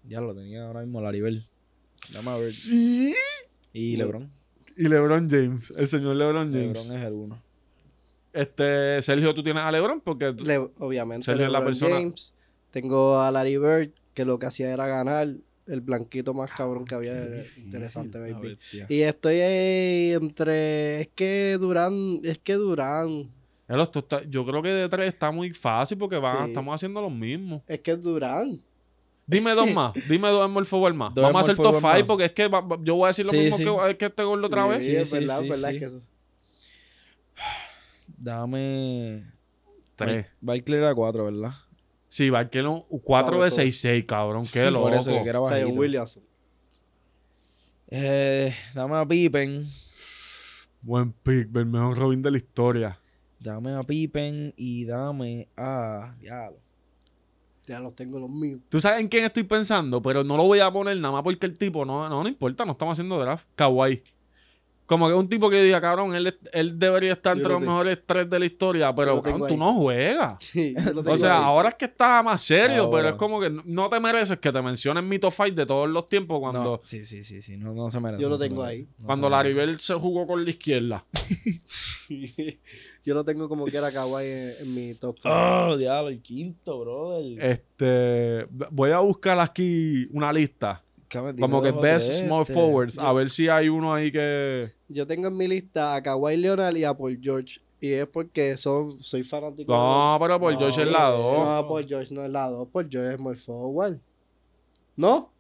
Ya lo tenía ahora mismo Laribel. Dame a Bird. Sí. Y LeBron. Y LeBron James, el señor LeBron James. LeBron es el uno. Este, Sergio, tú tienes a LeBron porque Le- obviamente. Sergio es la LeBron persona- James. Tengo a Larry Bird, que lo que hacía era ganar. El blanquito más cabrón que había. era Interesante, Una baby. Y estoy ahí entre. Es que Durán. Es que Durán. Está- yo creo que de 3 está muy fácil porque van, Sí. estamos haciendo lo mismo. Es que es Durán. Dime dos más, dime dos Forward más. Dos Vamos a hacer top forward 5 más. porque es que va- yo voy a decir lo Sí, mismo sí. que, que este gordo otra vez. Sí, es verdad, sí, verdad. sí. es que Dame... 3. Barkley era 4, ¿verdad? Sí, va que 4 de eso. 6-6, cabrón. Qué loco. Por eso que era bajito. Zion Williamson. Eh, dame a Pippen. Buen pick, el mejor Robin de la historia. Dame a Pippen y dame a... Diablo. Ya los tengo los míos. Tú sabes en quién estoy pensando, pero no lo voy a poner nada más porque el tipo no, no, no importa, no estamos haciendo draft. Kawhi. Como que un tipo que diga, cabrón, él, él debería estar entre lo los mejores tres de la historia, pero lo tengo cabrón, tú no juegas. Sí, O sea, ahí. ahora es que está más serio, Ahora. pero es como que no- te mereces que te mencionen mi top fight de todos los tiempos cuando, No, sí, sí, sí, sí. No, no se merece. Yo lo no tengo ahí. no cuando Larry. Bird se jugó con la izquierda. Yo lo tengo como que era Kawhi en, en mi top 5. Oh, diablo, el quinto, brother. Este, voy a buscar aquí una lista. Como que best small este. forwards. A ver si hay uno ahí que... Yo tengo en mi lista a Kawhi Leonard y a Paul George. Y es porque son, soy fanático No, pero por No, George es la no. 2. No, Paul George no es la 2. Paul George es more forward. ¿No?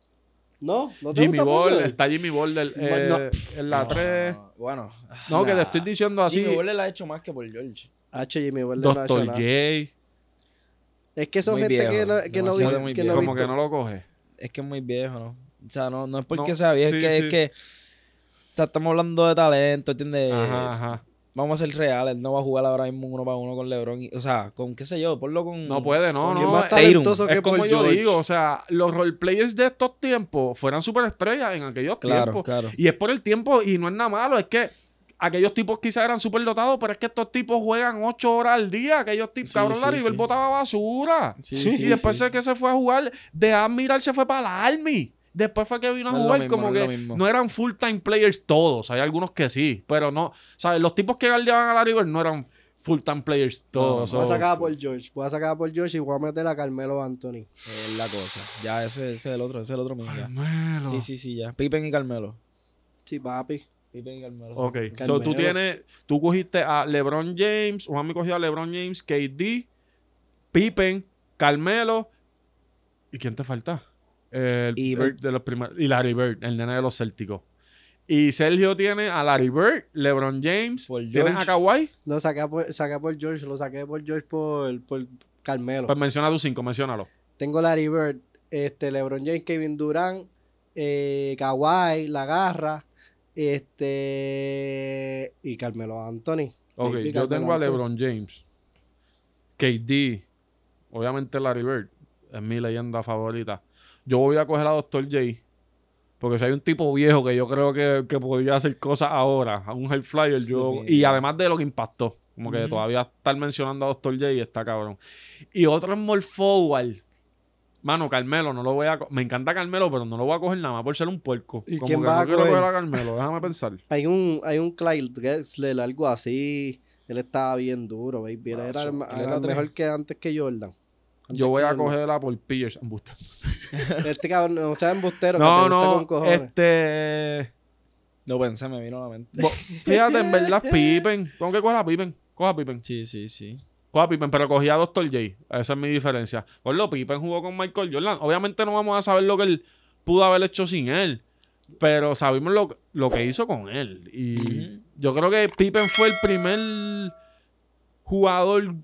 ¿No? ¿No te Jimmy gusta Ball, está Jimmy Ball del- eh, No. en la No, 3. Bueno. No, que te nah. estoy diciendo así. Jimmy Butler la ha hecho más que por George. H. Jimmy Ball no ha hecho Doctor nada. J. Es que son Muy gente que viejo, no, que no, demasiado vi- muy que no Como que visto. no lo coge. Es que es muy viejo, ¿no? O sea, no, no es porque No, sea viejo, sí, es que, sí. es que. O sea, estamos hablando de talento, ¿entiendes? Ajá, ajá. Vamos a ser reales. Él no va a jugar ahora mismo uno para uno con LeBron. y- o sea, con qué sé yo, ponlo con. No puede, no, ¿Quién no. más Es, talentoso es que como yo George? digo, o sea, los roleplayers de estos tiempos fueran superestrellas en aquellos Claro, tiempos. claro. Y es por el tiempo, y no es nada malo, es que aquellos tipos quizás eran superdotados, pero es que estos tipos juegan ocho horas al día. Aquellos tipos, Sí, cabrón, sí, Larry Bird sí. botaba basura. Sí, y sí, después sí. de que se fue a jugar de Admiral se fue para la Army. Después fue que vino a No jugar mismo, como no que no eran full time players todos. Hay algunos que sí, pero no. ¿Sabes? Los tipos que guardiaban a Larry Bird no eran full time players todos. Voy a sacar a Paul George. Voy a sacar a Paul George y voy a meter a Carmelo Anthony. Es la cosa. Ya, ese, ese es el otro, ese es el otro mío. ya. Carmelo. Sí, sí, sí, ya. Pippen y Carmelo. Sí, papi. Pippen y Carmelo. Ok, Carmelo. so tú tienes, tú cogiste a LeBron James, Juanmi cogió a LeBron James, KD, Pippen, Carmelo, ¿y quién te falta? El, Y el de los primeros, y Larry Bird, el nene de los Célticos. Y Sergio tiene a Larry Bird, LeBron James, tienes a Kawhi, No, saqué a, a Paul George. Lo saqué por George por, por Carmelo. pues menciona tus cinco, menciónalo. Tengo Larry Bird, este, LeBron James, Kevin Durant, eh, Kawhi, La Garra, este y Carmelo Anthony. Ok, Baby, yo Carmelo tengo a Anthony. LeBron James, KD, obviamente Larry Bird, es mi leyenda favorita. Yo voy a coger a Dr. J, porque si hay un tipo viejo que yo creo que, que podría hacer cosas ahora, a un high flyer, Sí, yo, y además de lo que impactó, como que todavía estar mencionando a Dr. J está cabrón. Y otro es more forward. Mano, Carmelo, no lo voy a... Me encanta Carmelo, pero no lo voy a coger nada más por ser un puerco. ¿Y Como quién que no a quiero coger? a Carmelo, déjame pensar. Hay un, hay un Clyde Drexler, algo así. Él estaba bien duro, baby. Él Ah, era, el él era mejor que antes que Jordan. Yo voy a cogerla por Pierce. Este cabrón, no sea embustero. que No, no, con cojones. este... No pensé, me vino a la mente. bo- Fíjate, en verdad, Pippen. Tengo que coger a Pippen. Coja a Pippen. Sí, sí, sí. Coja a Pippen, pero cogí a Dr. J. Esa es mi diferencia. Por lo Pippen jugó con Michael Jordan. Obviamente no vamos a saber lo que él pudo haber hecho sin él. Pero sabemos lo, lo que hizo con él. Y yo creo que Pippen fue el primer jugador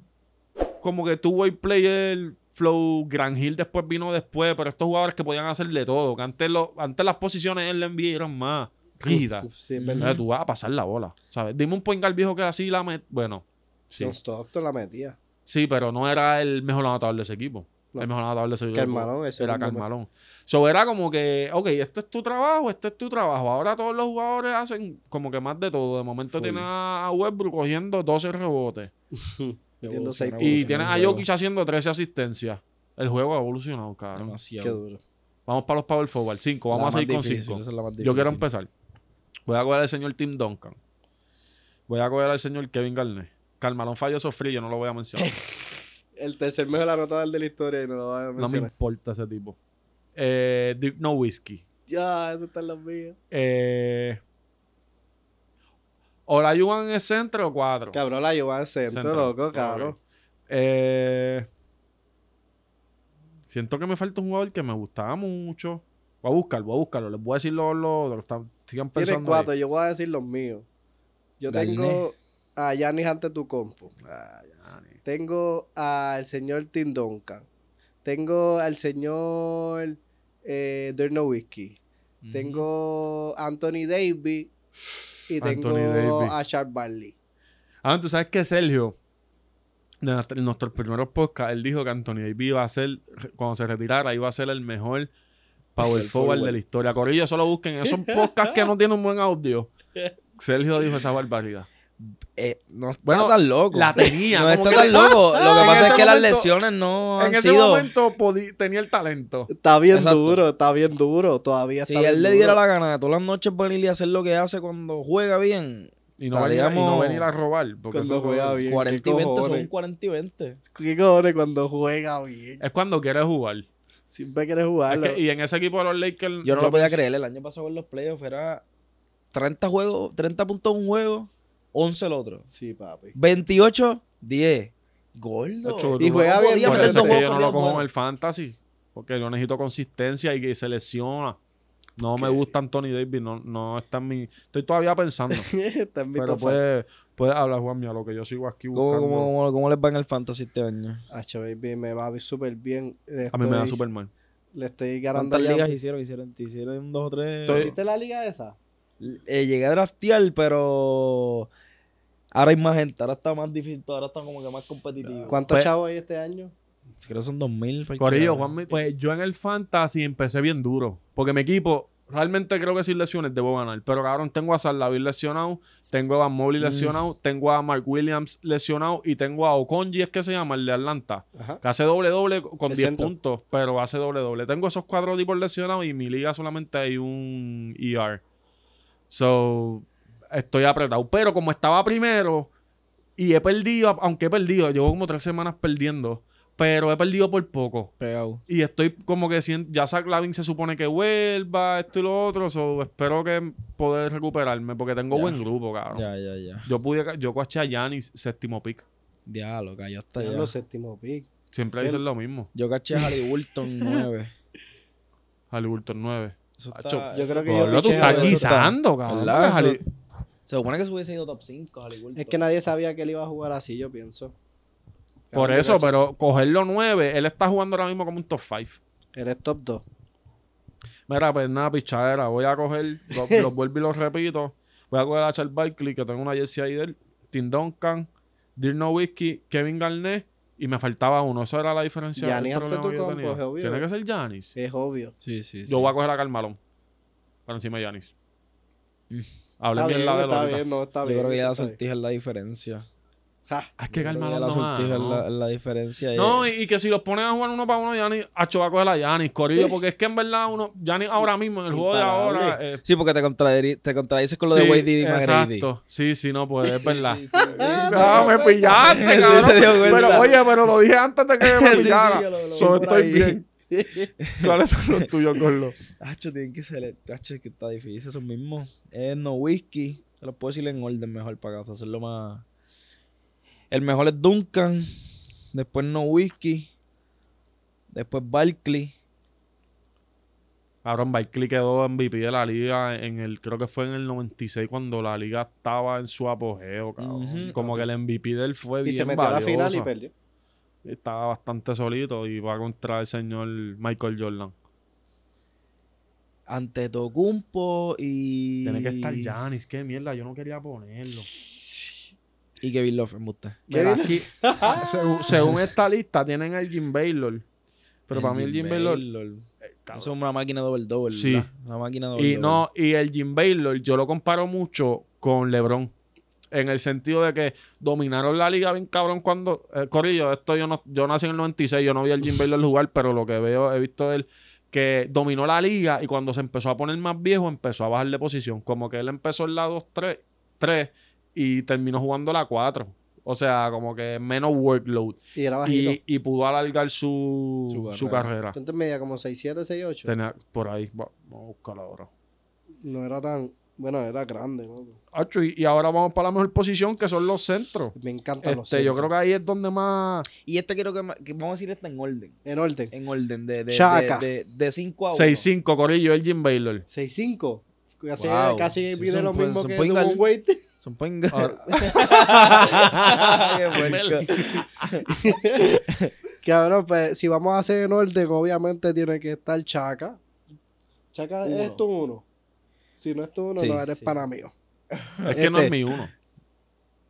como que tuvo el player flow. Gran Hill después vino después. Pero estos jugadores que podían hacerle todo. Que antes, lo, antes las posiciones en la NBA eran más rígidas. Sí, Tú vas a pasar la bola, ¿sabes? Dime un point guard viejo que así la met... Bueno, sí. John Stockton la metía. Sí, pero no era el mejor anotador de ese equipo. No. El mejor anotador de ese equipo Carmalón, ese era Carmalón. So era como que, ok, este es tu trabajo, este es tu trabajo. Ahora todos los jugadores hacen como que más de todo. De momento Full. tienes a Westbrook cogiendo 12 rebotes. Metiendo seis. Y tienes el a. Jokic haciendo 13 asistencias. El juego ha evolucionado, cabrón. Qué Demasiado. duro. Vamos para los Power Forward. 5. Vamos La a seguir con difícil, 5. esa es la más Yo quiero empezar. Voy a coger al señor Tim Duncan. Voy a coger al señor Kevin Garnett. Carmalón falló sofrí, yo no lo voy a mencionar. El tercer mejor anotador de la historia y no lo voy a no me mencionar. importa ese tipo. Eh, Dirk Nowitzki. Ya, eso está en los míos. Eh, Olajuwon es centro o cuatro. Cabrón, la llevaba al centro, Centro. loco, cabrón. Eh, siento que me falta un jugador que me gustaba mucho. Voy a buscarlo, voy a buscarlo. Les voy a decir los están- sigan Tienes pensando. cuatro, ahí. yo voy a decir los míos. Yo tengo a Giannis ante tu compo. Ah, Tengo al señor Tim Duncan. Tengo al señor eh. Tengo Anthony Davis. Y tengo Davis. a Charles Barley. Ah, tú sabes que Sergio, en nuestros primeros podcasts, él dijo que Anthony Davis iba a ser, cuando se retirara, iba a ser el mejor power El forward forward. de la historia. Corillo, solo busquen esos podcasts que no tienen un buen audio. Sergio dijo esa barbaridad. Eh, no está Bueno, tan loco. La tenía. No está que- tan loco. Lo que En pasa es ese que las lesiones no En han ese sido. momento podí- tenía el talento. Está bien Exacto. duro, está bien duro. Todavía Si él le duro. diera la gana de todas las noches venir y hacer lo que hace cuando juega bien, Y no, venir, y no venir a robar. Porque Cuando eso- juega bien. 40 ¿qué y 20 son cojones? un 40 y 20. ¿Qué cojones cuando juega bien? Es cuando quiere jugar. Siempre Es jugarlo. que- y en ese equipo de los Lakers. Yo no lo podía creer. El año pasado en los playoffs era 30 juegos, 30 puntos un juego, 11 el otro. Sí, papi. 28, 10. Gordo. Ocho, Y juega bien. Por eso es que yo no lo cojo en el fantasy. Porque yo necesito consistencia y que se lesiona. No me gusta Anthony Davis. No, no está en mi. Estoy todavía pensando. Está en mi pero puede, puede hablar, Juan, a lo que yo sigo aquí ¿Cómo, buscando. cómo, cómo- cómo les va en el fantasy este año? Acho, baby, me va súper bien. A mí me da estoy- súper mal. Le estoy ganando ¿Cuántas ligas hicieron? Hicieron, hicieron dos o tres. ¿Hiciste la liga esa? Eh, llegué a draftear, pero ahora hay más gente. Ahora está más difícil, ahora está como que más competitivo. ¿Cuántos Pues- chavos hay este año? Creo que son 2000. por Corillo. Juan, pues yo en el fantasy empecé bien duro. Porque mi equipo realmente creo que sin lesiones debo ganar. Pero cabrón, tengo a Sarlavir lesionado, tengo a Van Mobley lesionado, tengo a Mark Williams lesionado y tengo a Okonji, es que se llama, el de Atlanta. Ajá. Que hace doble doble con El 10 centro. puntos, pero hace doble doble. Tengo esos cuatro tipos lesionados y en mi liga solamente hay un ER. So, estoy apretado. Pero como estaba primero y he perdido, aunque he perdido, llevo como tres semanas perdiendo, pero he perdido por poco. Pegado. Y estoy como que ya Zach Lavin se supone que vuelva, esto y lo otro. So, espero que poder recuperarme porque tengo Ya. buen grupo, cabrón. Ya, ya, ya. Yo pude, yo coaché a Yanis séptimo pick. Diablo, cayó hasta Ya séptimo pick. Siempre dicen lo mismo. Yo caché a Halliburton 9. Halliburton 9. Eso Acho, está, Yo creo que Pablo, yo tú estás guisando, cabrón. Se supone que se hubiese ido top 5 Halliburton. Es que nadie sabía que él iba a jugar así, yo pienso. Por eso, yo pero cogerlo 9, él está jugando ahora mismo como un top 5. caché- Él es top 2. Mira, pues nada, pichadera. Voy a coger, los, los vuelvo y los repito. Voy a coger a Charles Barkley, que tengo una jersey ahí de él. Tim Duncan, Dirk Nowitzki, Kevin Garnett. Y me faltaba uno. Eso era la diferencia. Giannis problema que yo Antetokounmpo, tenía. es obvio. Tiene que ser Giannis. Es obvio. Sí, sí, sí. Yo voy a coger a Carmalón. Para encima de Giannis. Hablé bien bien, la de está ahorita. bien, no, está Yo bien. creo que ya la sortija es la diferencia. Ja. Ah, Es que Yo la no más, la, la diferencia. No, y... que si los ponen a jugar uno para uno, Giannis, Acho va a coger a Giannis, Corillo, porque es que en verdad uno, Giannis ahora mismo, en el juego de ahora... eh, Sí, porque te, contradices con lo de sí, Wade y McGrady. Exacto. Sí, sí, no puede, es verdad. Sí, sí, sí. No, me pillaste, cabrón. pero oye, pero lo dije antes de que me Sí, sí, pillara. yo lo- lo So, vi por estoy ahí. bien. ¿Cuáles son los tuyos, Gordo? Hacho, tienen que ser. Hacho, es que está difícil esos mismos. Es no whisky. Se los puedo decir en orden mejor para hacerlo más. El mejor es Duncan. Después no whisky. Después Barkley. Aaron Barkley quedó MVP de la liga en el, creo que fue en el 96 cuando la liga estaba en su apogeo, cabrón. Ujú. Como que el MVP de él fue Y bien se metió a la final y valioso. perdió. Estaba bastante solito y va contra el señor Michael Jordan. Ante Tocumpo y. Tiene que estar Giannis, qué mierda, yo no quería ponerlo. Y Kevin Love. Mira, aquí, según, según esta lista, tienen el Jim Baylor. Pero para mí el Jim Baylor. eh, Eso cabrón. es una máquina doble doble. Sí. ¿verdad? Una máquina doble Y no, y el Jim Baylor, yo lo comparo mucho con LeBron. En el sentido de que dominaron la liga bien cabrón cuando. eh, Corillo, esto yo no, yo nací en el 96, yo no vi al Jim Baylor jugar, pero lo que veo, he visto de él, que dominó la liga y cuando se empezó a poner más viejo, empezó a bajar de posición. Como que él empezó en la 2-3 3 y terminó jugando la 4. O sea, como que menos workload. Y era bajito. Y, y pudo alargar su, Su su carrera. carrera. Entonces medía como 6'7, 6'8. Tenía por ahí. va- Vamos a buscarla ahora. No era tan... Bueno, era grande, ¿no? Acho, y, y ahora vamos para la mejor posición, que son los centros. Me encantan los Este, yo creo que ahí es donde más. Y este quiero que, vamos a decir esta en orden. En orden. En orden de de, Chaka. de, de, 5 a 1. 6-5, Corillo, el Jim Baylor. 6'5. Casi, Wow. casi Sí, son lo mismo son que Dumont. Wade. Son point. Cabrón, pues si vamos a hacer en orden, obviamente tiene que estar Chaca. Chaca Uno. es tu uno. Si no es tu uno, Sí, no eres sí. pana mío. Es que no es Este. mi uno.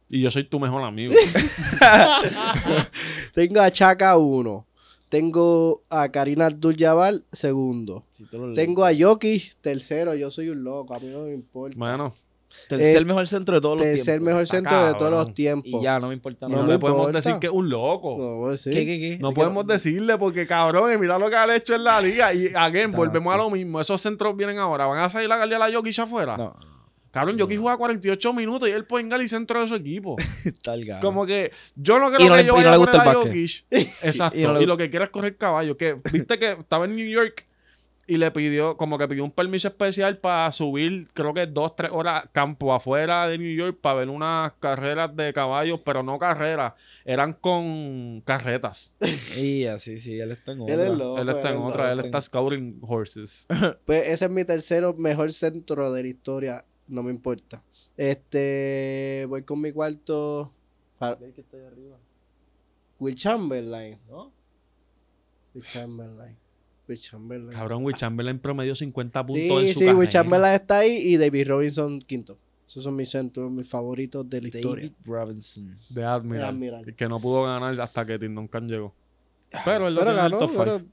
Y yo soy tu mejor amigo. Tengo a Chaca uno. Tengo a Karina Abdul-Jabbar segundo. Sí, tú lo Tengo a Jokic tercero. Yo soy un loco, a mí no me importa. Bueno, Tercer eh, mejor centro de todos los tiempos. Tercer mejor centro de todos cabrón. los tiempos. Y ya, no me importa no, No le podemos decir que es un loco. No, pues sí. ¿Qué, qué, qué? No ¿De qué podemos decirle porque, cabrón, y mira lo que ha hecho en la liga. Y, again, Está volvemos a lo mismo. Esos centros vienen ahora. ¿Van a salir a guardiar a Jokic afuera? No, Cabrón, Jokic juega 48 minutos y él puede y centro de su equipo. está el gano. Como que yo no creo Y no que le- yo y no vaya a poner el a. Jokic. Exacto. Y Y, no le- lo que quiere es correr caballo. Que viste que estaba en New York y le pidió, como que pidió un permiso especial para subir, creo que dos, tres horas campo afuera de New York para ver unas carreras de caballos, pero no carreras, eran con carretas. Y así, sí, él está en Él es otra. loco. él está en él otra, él está scouting horses. Pues ese es mi tercero mejor centro de la historia. No me importa. Este. Voy con mi cuarto. para- que está ahí arriba, Will Chamberlain. ¿no? Will Chamberlain. Will Chamberlain. Cabrón, Will Chamberlain promedio 50 puntos Sí, en su sí, carrera. Will Chamberlain está ahí y David Robinson quinto. Esos son mis centros, mis favoritos de la historia. David Robinson. De Admiral. De Admiral. Que no pudo ganar hasta que Tim Duncan llegó. Pero él lo Pero tiene en el ganó, top pero five.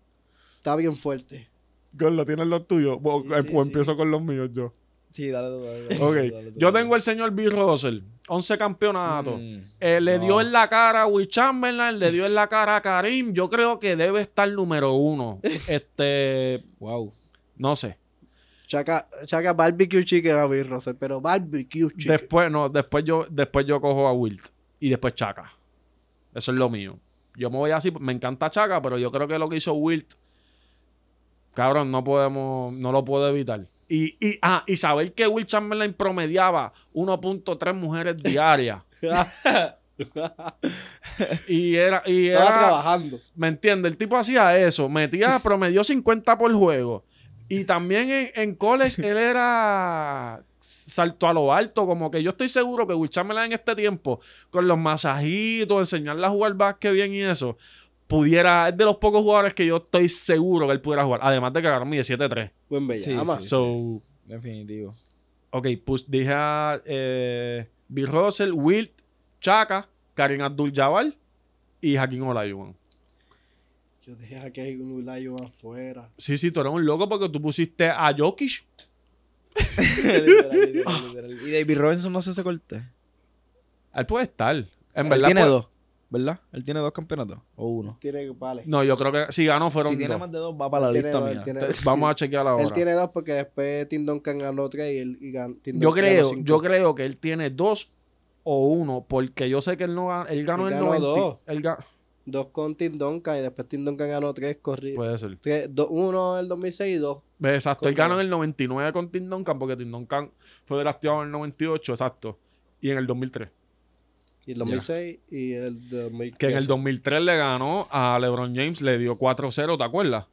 está bien fuerte. Gordo, ¿tienes los tuyos? O, Sí, eh, sí, o sí. empiezo con los míos yo. Sí, dale, tú, dale, dale, Ok. dale, dale, Yo tengo el señor Bill Russell. 11 campeonatos. Mm, Eh, le dio en la cara a Will Chamberlain, le dio en la cara a Karim. Yo creo que debe estar número uno. Este, Wow. no sé. Chaca, Chaca barbecue chicken a Bill Russell, pero barbecue chicken. Después, no, después yo, después yo cojo a Wilt. Y después Chaka. Eso es lo mío. Yo me voy así, me encanta Chaka, pero yo creo que lo que hizo Wilt, cabrón, no podemos, no lo puedo evitar. Y, y, ah, y saber que Will Chamberlain promediaba 1.3 mujeres diarias. y era, y Estaba era, trabajando. ¿Me entiendes? El tipo hacía eso. Metía, promedió 50 por juego. Y también en, en college él era salto a lo alto. Como que yo estoy seguro que Will Chamberlain en este tiempo, con los masajitos, enseñarle a jugar básquet bien y eso, pudiera, es de los pocos jugadores que yo estoy seguro que él pudiera jugar. Además de que agarró mi 7-3. Buen bellama. sí, So, Definitivo. ok, pues dije a eh, Bill Russell, Wilt, Chaka, Karim Abdul-Jabbar y Hakim Olajuwon. Yo dije hay un Ulayo afuera. Sí, sí, tú eres un loco porque tú pusiste a Jokic. Literal, literal, literal. Y David Robinson no hace ese corte. Él puede estar. En Él verdad. tiene puede- dos, ¿verdad? Él tiene dos campeonatos. O uno. Tiene vale. No, yo creo que si ganó fueron Si tiene dos. más de dos, va para la Él tiene lista dos, él mía. tiene Te- dos. Vamos a chequear ahora. Él tiene dos porque después Tim Duncan ganó tres y él y gan- Tim yo Duncan ganó creo, cinco. yo creo que él tiene dos o uno, porque yo sé que él no ganó, él ganó Él el ganó 90. dos. Él ga- Dos con Tim Duncan y después Tim Duncan ganó tres corridos. puede ser. Tres- do- uno en el 2006 y dos. Exacto, él ganó en el 99 con Tim Duncan, porque Tim Duncan fue drafteado en el 98, exacto. Y en el 2003. Y el 2006 y el 2000. Que en el 2003 le ganó a LeBron James, le dio 4-0, ¿te acuerdas?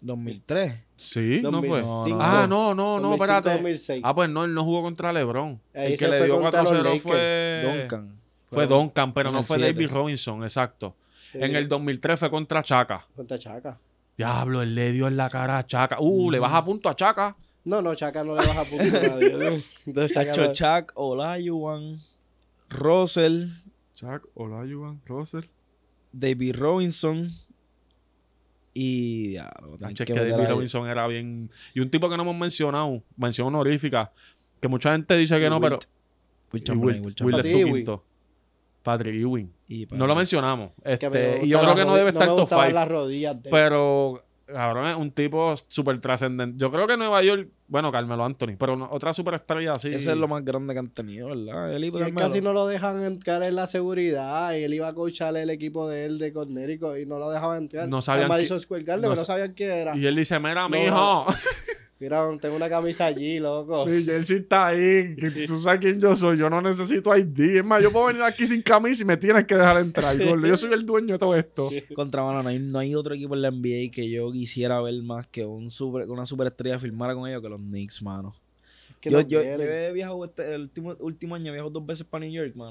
2003. Sí, no fue. 2005. Ah, no, no, no, 2005, espérate. 2006. Ah, pues no, él no jugó contra LeBron. Ahí el que le dio contra los 4-0 Lakers. fue Duncan. Fue Duncan, pero no fue. David Robinson, exacto. Sí, En el 2003 fue contra Chaka. Contra Chaca. Diablo, él le dio en la cara a Chaka. Uh, le baja punto a Chaka. No, no, Chaca no le baja punto a nadie. Entonces, Chaca Chacho Chuck, Olajuwon, Russell, Chak, Olajuwon, Russell. David Robinson y... Ya, lo tengo Tacho, es que que meter David ahí. Robinson era bien. Y un tipo que no hemos mencionado, mención honorífica, que mucha gente dice que Y no, pero. Wilt. Wilt, Will Wilt es Patrick tu Ewing. quinto. Patrick Ewing. Y para- No lo mencionamos. Este, y yo creo que no debe estar me top gustaban 5. las rodillas de él. Pero, cabrón, es un tipo súper trascendente. Yo creo que Nueva York, bueno, Carmelo Anthony, pero no- otra superestrella así. Ese es lo más grande que han tenido, ¿verdad? Él y Sí, él casi no lo dejan entrar en la seguridad y él iba a coachar el equipo de él de Connecticut y no lo dejaban entrar. No sabían En Madison qui- Square Garden, no pero no sa- sabían quién era. Y él dice, mira, No, mijo. Mira, tengo una camisa allí, loco. Mi jersey está ahí. Tú sabes quién yo soy. Yo no necesito ID. Es más, yo puedo venir aquí sin camisa y me tienes que dejar entrar. gordo. Yo soy el dueño de todo esto. Contra mano, no hay, no hay otro equipo en la NBA que yo quisiera ver más que un super, que una superestrella firmara con ellos que los Knicks, mano. Que yo, yo, yo he viajado este- el último, último año, he viajado dos veces para New York, mano.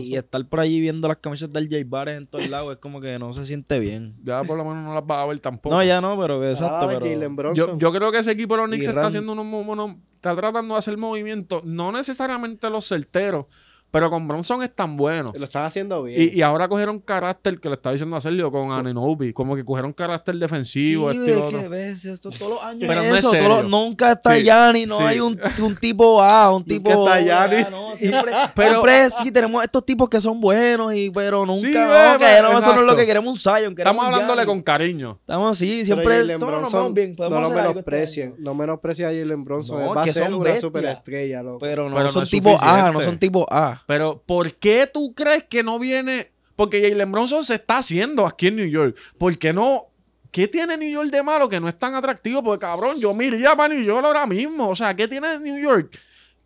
Y, estar por allí viendo las camisas del Jay Bares en todos lados es como que no se siente bien. Ya por lo menos no las vas a ver tampoco. No, ya no, pero Ah, exacto. Pero, Yo, yo creo que ese equipo de los Knicks está haciendo unos, unos- está tratando de hacer movimientos, no necesariamente los certeros, pero con Bronson están buenos. Lo están haciendo bien. Y, y ahora cogieron carácter que le está diciendo a Sergio con Ananobi, como que cogieron carácter defensivo, Sí, estilo es que ves esto todos los años. Pero es no es eso, todos los- serio. nunca está Sí, no sí. hay un, un tipo A, un tipo está Giannis. A, no, siempre, Pero- siempre sí tenemos estos tipos que son buenos y pero nunca Sí, no, ve, no, eso no es lo que queremos un Zion, queremos Estamos hablándole Giannis. con cariño. Estamos así, Pero siempre todos nos Bronson, vamos bien, no lo este menosprecien. No menosprecien a Jalen Bronson. Va que a ser son una superestrella. Pero no son es tipo A, no son tipo A. Pero, ¿por qué tú crees que no viene? Porque Jalen Bronson se está haciendo aquí en New York. ¿Por qué no? ¿Qué tiene New York de malo que no es tan atractivo? Porque, cabrón, yo me iría para New York ahora mismo. O sea, ¿qué tiene New York?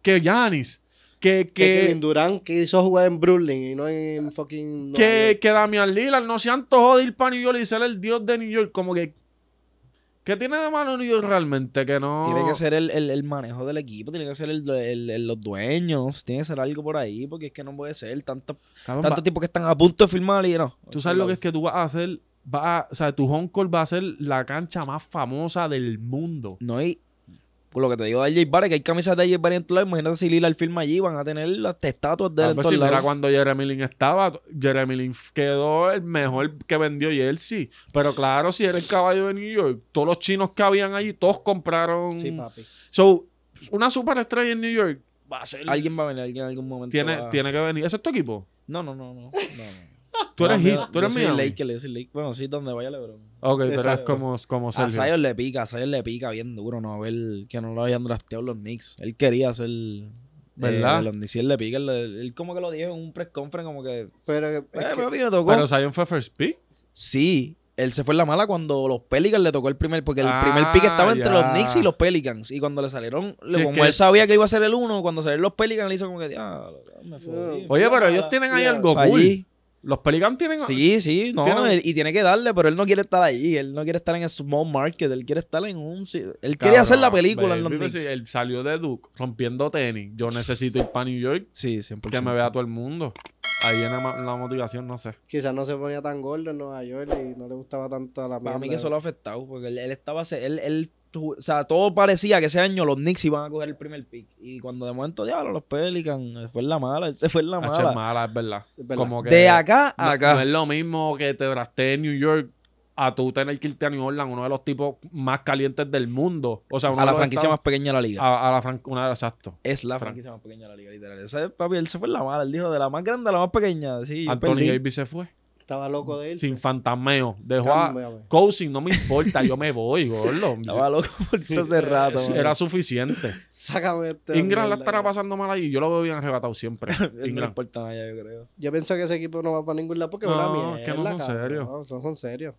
Que Giannis. Que, Que que, Kevin Durant quiso jugar en Brooklyn y no en fucking. Que, que Damian Lillard no se antojó de ir para New York y ser el dios de New York. Como que. ¿Qué tiene de malo New York realmente? Que no. Tiene que ser el, el, el manejo del equipo, tiene que ser el, los dueños, tiene que ser algo por ahí, porque es que no puede ser Cabrón, tantos va- tipos que están a punto de firmar y no. Tú sabes lo que es que tú vas a hacer. Va a- o sea, tu home court va a ser la cancha más famosa del mundo. No hay. Con lo que te digo de J Barrett, que hay camisas de J Barrett en todos lados, imagínate si Lillard firma allí, van a tener las estatuas de él Ah, en pues todos sí, mira lados. cuando Jeremy Lin estaba, Jeremy Lin quedó el mejor que vendió Jersey. Pero claro, si era el caballo de New York, todos los chinos que habían allí, todos compraron. Sí, papi. So, una superestrella en New York va a ser. Alguien va a venir, alguien en algún momento tiene, va- tiene que venir. ¿Ese es tu equipo? No, no, no, no. no, no. Tú eres No, hit, tú eres yo soy. Laker, yo soy Laker. Bueno, sí, donde vaya LeBron. Ok, pero es como, como A. Zion le pica, a Zion le pica bien duro, no ver que no lo habían drafteado los Knicks. Él quería ser. ¿Verdad? Eh, sí, él le pica. Él, él como que lo dijo en un press conference, como que. Pero Eh, es que- papi, me tocó. Pero Zion fue first pick. Sí, él se fue en la mala cuando los Pelicans le tocó el primer, porque el Ah, primer pick estaba entre ya. los Knicks y los Pelicans. Y cuando le salieron, Sí, es como que- él sabía que iba a ser el uno, cuando salieron los Pelicans, le hizo como que, diablo, me fui. Oye, pero ellos tienen ahí algo cool. allí. Los Pelicans tienen. Sí, sí, no, y tiene que darle, pero él no quiere estar allí, él no quiere estar en el small market, él quiere estar en un... Él quería hacer la película en los baby, Él salió de Duke rompiendo tenis. Yo necesito ir para New York. Sí, 100%. Que me vea todo el mundo. Ahí viene la motivación, no sé. quizás no se ponía tan gordo en Nueva York y no le gustaba tanto la Para mí que eso lo ha afectado, porque él, él estaba... Él, él, tu- o sea, todo parecía que ese año los Knicks iban a coger el primer pick. Y cuando de momento, diablo, los Pelicans, se fue en la mala, él se fue en la Hacho, es mala. mala, es verdad. Es verdad. Como que De acá no, a acá. no es lo mismo que te drafté en New York a tú tener que irte a New Orleans, uno de los tipos más calientes del mundo. O sea, a la franquicia estados- más pequeña de la liga. A, a la fran- una de las exacto. es la Fran- franquicia más pequeña de la liga, literal. Ese papi, él se fue en la mala. Él dijo de la más grande a la más pequeña. Sí, Anthony. Davis se fue. Estaba loco de él. Sin fantasmeo. Dejó a Cámbiame. Cousins, no me importa, yo me voy, gordo. Estaba loco por eso hace rato. Sí, mano. Era suficiente. Sácame este Ingram la estará pasando mal ahí. Yo lo veo bien arrebatado siempre. No importa nada, ya, yo creo. Yo pienso que ese equipo no va para ningún lado porque es No, una mierda. es que no son serios. No, son, son serios.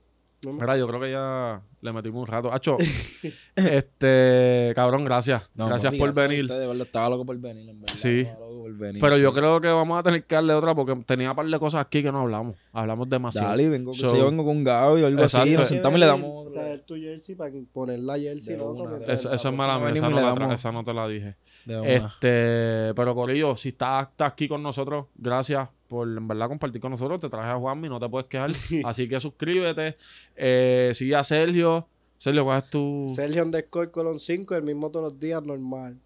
No Mira, yo creo que ya le metimos un rato. Hacho, este, cabrón, gracias. No, gracias por a venir. ustedes, estaba loco por venir, en verdad. Sí. Venir, Pero yo creo que vamos a tener que darle otra porque tenía un par de cosas aquí que no hablamos. Hablamos demasiado. Dale, vengo, So- si yo vengo con Gaby o algo Exacto. así, nos sentamos y le damos Traer- otra. traer tu jersey para poner la jersey. Loco, mira, Esa, es mala mía, esa no, y la le tra- damos. esa no te la dije. Este, pero Corillo, si estás, estás aquí con nosotros, gracias por en verdad compartir con nosotros. Te traje a Juanmi, no te puedes quejar. Así que suscríbete. Eh, sigue a Sergio. Sergio, ¿cuál es tu. Sergio underscore colon 5, el mismo todos los días, normal.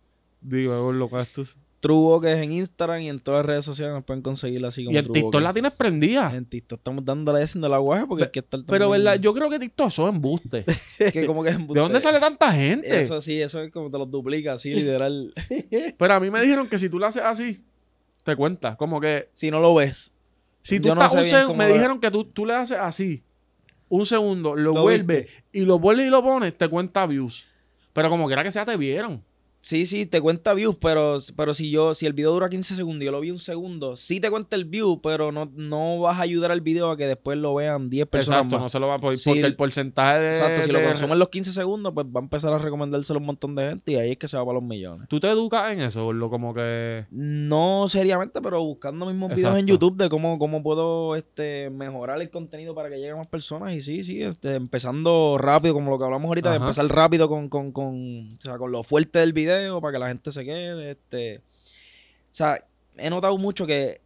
Digo, lo ¿cuál es tu. True que es en Instagram y en todas las redes sociales nos pueden conseguir así como Y en TikTok la tienes prendida. En TikTok estamos dándole haciendo la guaje porque hay que estar Pero, ¿verdad? Yo creo que TikTok son embuste. que como que es ¿De dónde sale tanta gente? Eso sí, eso es como te los duplica así, literal. Pero a mí me dijeron que si tú lo haces así, te cuenta. Como que si no lo ves. si tú Yo no estás sé un me dijeron que tú, tú le haces así, un segundo, lo, Lo vuelves y lo vuelves y lo pones, te cuenta views. Pero como quiera que sea, te vieron. Sí, sí, te cuenta views, pero, pero si yo, si el video dura 15 segundos y yo lo vi un segundo, sí te cuenta el view, pero no, no vas a ayudar al video a que después lo vean 10 personas Exacto, más. no se lo va a poder Sí, porque el porcentaje de. Exacto, si lo consumen los 15 segundos, pues va a empezar a recomendárselo a un montón de gente y ahí es que se va para los millones. Tú te educas en eso, lo como que. No seriamente, pero buscando mismos videos en. YouTube de cómo, cómo puedo este, mejorar el contenido para que llegue a más personas. Y sí, sí, este, empezando rápido, como lo que hablamos ahorita, de empezar rápido con, con, con, o sea, con lo fuerte del video para que la gente se quede. Este. O sea, he notado mucho que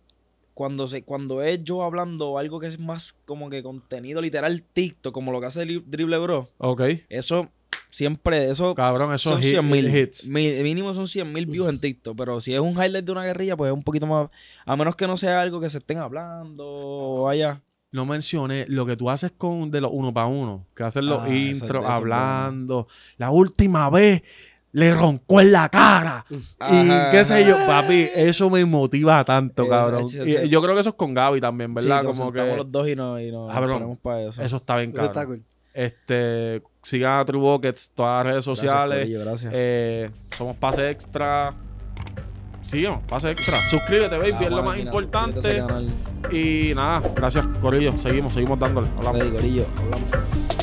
cuando se, cuando es yo hablando algo que es más como que contenido literal TikTok, como lo que hace Dribble Bro, Ok. eso siempre, eso Cabrón, eso son es hit- 100 mil hits. Mínimo son 100 mil views en TikTok. Pero si es un highlight de una guerrilla, pues es un poquito más. A menos que no sea algo que se estén hablando o haya. No mencioné lo que tú haces con de los uno para uno, que haces los Ah, intros, hablando. La última vez le roncó en la cara. Ajá, y qué sé yo, papi, eso me motiva tanto, Eh, cabrón. sí, Y sí. yo creo que eso es con Gaby también, ¿verdad? Como que los dos y nos, y nos Cabrón, ponemos para eso. eso está bien está cabrón. cool. Este, sigan a True Buckets, todas las redes Gracias, sociales. Corillo, gracias. Eh, somos Pase Extra. Síguenos, Pase Extra. Suscríbete, baby, es lo más importante. Y nada, gracias, Corillo. Seguimos, seguimos dándole. Hablamos. Ready, Corillo, hablamos.